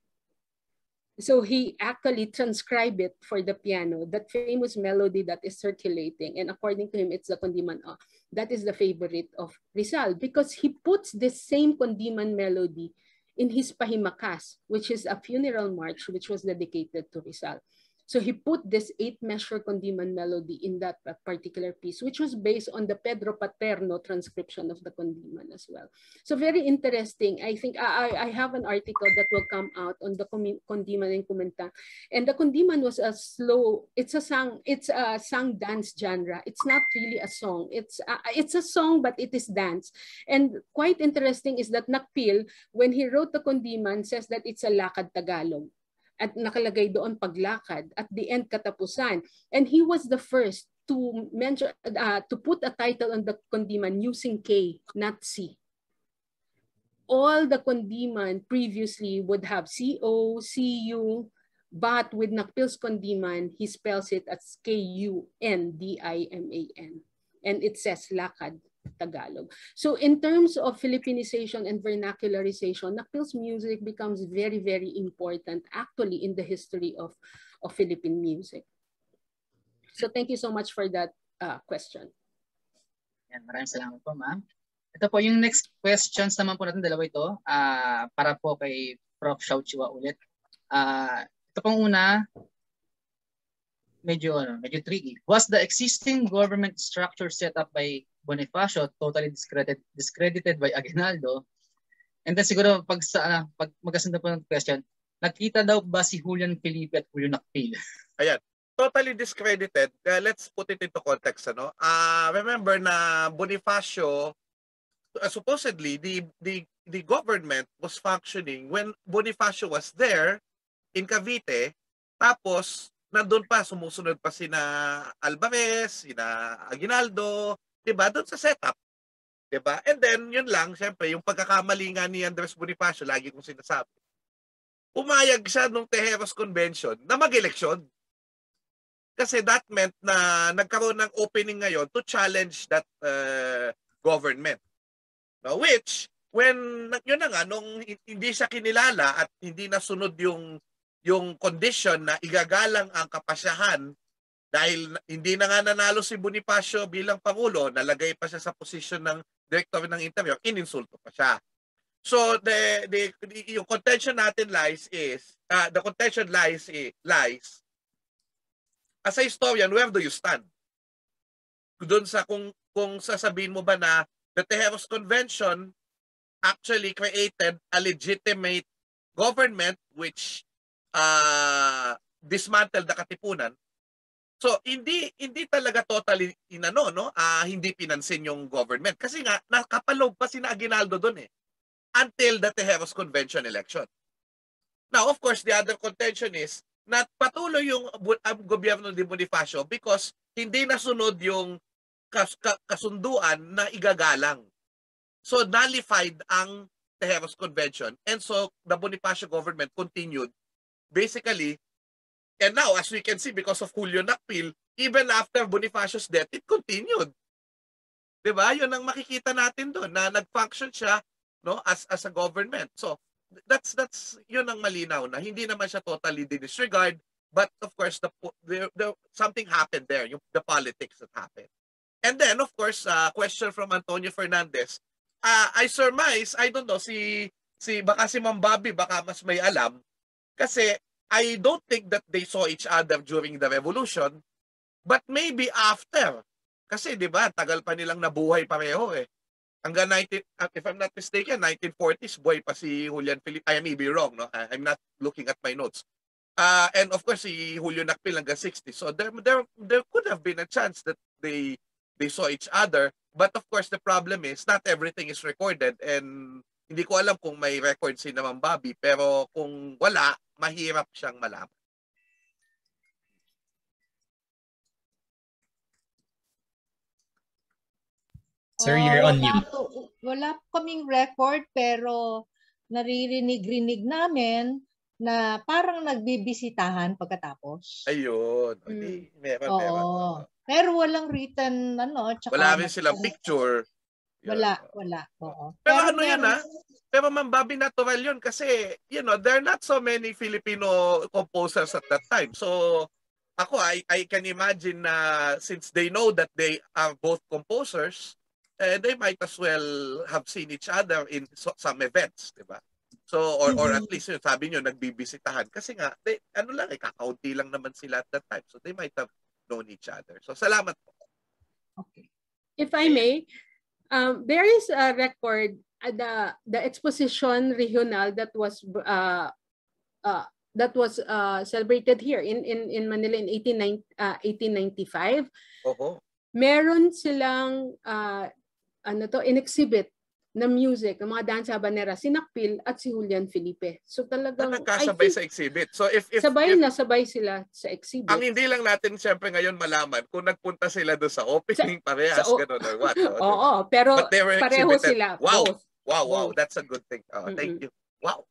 So he actually transcribed it for the piano, that famous melody that is circulating. And according to him, it's the Kondiman. Uh, that is the favorite of Rizal because he puts the same Kondiman melody in his Pahimakas, which is a funeral march which was dedicated to Rizal. So he put this eight measure Condiman melody in that particular piece, which was based on the Pedro Paterno transcription of the Condiman as well. So very interesting. I think I, I have an article that will come out on the Condiman and Kumanta. And the Condiman was a slow, it's a song, it's a song dance genre. It's not really a song. It's a, it's a song, but it is dance. And quite interesting is that Nakpil, when he wrote the Condiman, says that it's a lakad Tagalog at nakalagay doon paglakad at the end katapusan. And he was the first to mention uh, to put a title on the condiman using K not C. All the condiman previously would have CO CU but with Nakpil's condiman he spells it as K U N D I M A N. And it says lakad Tagalog. So in terms of Philippinization and vernacularization, Nakpil's music becomes very, very important actually in the history of, of Philippine music. So thank you so much for that uh, question. Yan, maraming salamat po, ma'am. Ito po yung next questions naman po natin, dalawa ito, uh, para po kay Prof. Xiao Chua ulit. Uh, ito pong una, medyo, ano, medyo tricky. Was the existing government structure set up by Bonifacio totally discredited, discredited by Aguinaldo. And then siguro pag, sa, uh, pag magkasunod po ng question, nakita daw ba si Julian Felipe at Julio Nakpil? <laughs> Ayan. Totally discredited. Uh, let's put it into context. Ano? Uh, remember na Bonifacio, uh, supposedly, the, the, the government was functioning when Bonifacio was there in Cavite. Tapos, nandun pa, sumusunod pa sina Alvarez, sina Aguinaldo, 'di ba? Doon sa setup. 'Di ba? And then yun lang, syempre, yung pagkakamali nga ni Andres Bonifacio, lagi kong sinasabi. Umayag siya nung Tejeros Convention na mag-eleksyon. Kasi that meant na nagkaroon ng opening ngayon to challenge that uh, government. Now, which, when, yun na nga, nung hindi siya kinilala at hindi nasunod yung yung condition na igagalang ang kapasyahan dahil hindi na nga nanalo si Bonifacio bilang Pangulo, nalagay pa siya sa posisyon ng director ng interview, ininsulto pa siya. So the, the, the yung contention natin lies is uh, the contention lies is, lies as a historian where do you stand? Doon sa kung kung sasabihin mo ba na the Tejeros Convention actually created a legitimate government which uh, dismantled the Katipunan So hindi hindi talaga totally inano no, uh, hindi pinansin yung government kasi nga nakapaloob pa si Aguinaldo doon eh until the Tejeros Convention election. Now, of course, the other contention is na patuloy yung um, gobyerno ni Bonifacio because hindi nasunod yung kas, ka, kasunduan na igagalang. So nullified ang Tejeros Convention and so the Bonifacio government continued basically And now, as we can see, because of Julio Nakpil, even after Bonifacio's death, it continued. 'Di ba? 'Yun ang makikita natin doon na nag-function siya no as as a government. So, that's that's 'yun ang malinaw na hindi naman siya totally disregard, but of course the, the, the something happened there, yung the politics that happened. And then of course, uh, question from Antonio Fernandez. Uh, I surmise, I don't know si si baka si Ma'am Bobby baka mas may alam kasi I don't think that they saw each other during the revolution, but maybe after. Kasi 'di ba, tagal pa nilang nabuhay pareho eh. Hanggang 19 uh, if I'm not mistaken, 1940s boy pa si Julian Felipe. I may be wrong, no? I'm not looking at my notes. Uh, and of course si Julio Nakpil hanggang 60. So there there there could have been a chance that they they saw each other, but of course the problem is not everything is recorded and hindi ko alam kung may record si naman Bobby, pero kung wala, mahirap siyang malaman. Sir, you're uh, on mute. Wala po kaming record pero naririnig-rinig namin na parang nagbibisitahan pagkatapos. Ayun. Mm. Di, meron, Oo. meron. Pero walang written ano. Tsaka wala rin silang picture. Wala, wala. Oo. Pero, pero ano yan ha? Pero Ma'am Bobby, natural yun kasi, you know, there are not so many Filipino composers at that time. So, ako, I, I can imagine na since they know that they are both composers, eh, they might as well have seen each other in so, some events, di ba? So, or, or at least yun, sabi nyo, nagbibisitahan. Kasi nga, they, ano lang eh, kakaunti lang naman sila at that time. So, they might have known each other. So, salamat po. Okay. If I may, um, there is a record, the the exposition regional that was uh, uh, that was uh, celebrated here in in in Manila in 1890, uh, 1895. Oho. Meron silang uh, ano to, in-exhibit na music, ng mga dansa habanera, si Nakpil at si Julian Felipe. So Na talagang nagkasabay I sa exhibit. So, if, if, sabay if na sabay sila sa exhibit. ang hindi lang natin siyempre ngayon malaman kung nagpunta sila doon sa opening parehas, sa o- ganun or what. no? <laughs> Oo, pero But they were pareho exhibited. sila. Wow. both. Wow, wow. That's a good thing. Oh, Thank you. Wow.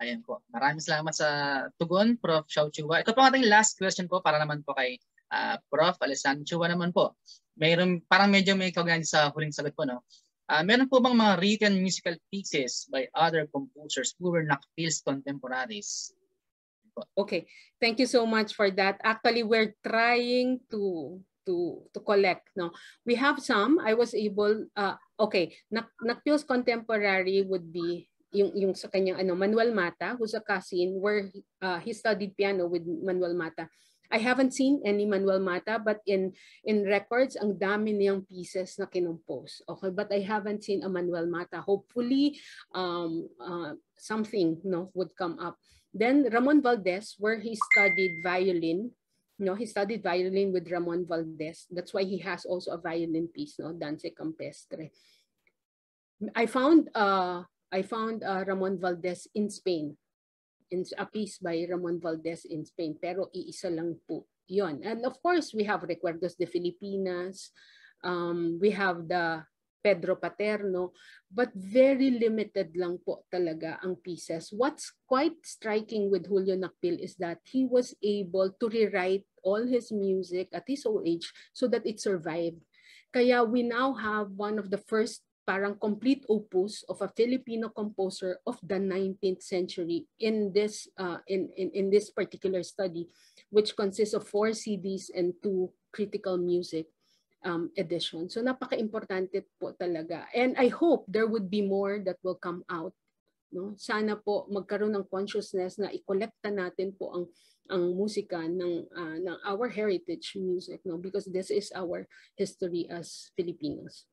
Ayan po. Maraming salamat sa tugon, Prof. Xiao Chua. Ito po ang ating last question po para naman po kay ah, Prof. Alessandro Chua naman po. Mayroon, parang medyo may kaugnayan sa huling sagot po, no? Ah, meron po bang mga written musical pieces by other composers who were Nakpil's contemporaries? Okay, thank you so much for that. Actually, we're trying to to to collect. No, we have some. I was able. Uh, okay, Nak Nakpil's contemporary would be yung yung sa kanyang ano Manuel Mata, who's a cousin, where uh, he studied piano with Manuel Mata. I haven't seen any Manuel Mata, but in in records, ang dami niyang pieces na kinompose. Okay, but I haven't seen a Manuel Mata. Hopefully, um, uh, something no would come up. Then Ramon Valdez, where he studied violin. No, he studied violin with Ramon Valdez. That's why he has also a violin piece, no, Danse Campestre. I found uh I found uh, Ramon Valdez in Spain. In a piece by Ramon Valdez in Spain, pero iisa lang po 'yon. And of course, we have Recuerdos de Filipinas. Um, we have the Pedro Paterno, but very limited lang po talaga ang pieces. What's quite striking with Julio Nakpil is that he was able to rewrite all his music at his old age so that it survived. Kaya we now have one of the first parang complete opus of a Filipino composer of the 19th century in this uh, in, in in this particular study, which consists of four CDs and two critical music um, edition. So napaka-importante po talaga. And I hope there would be more that will come out. No? Sana po magkaroon ng consciousness na ikolekta natin po ang ang musika ng uh, ng our heritage music no because this is our history as Filipinos.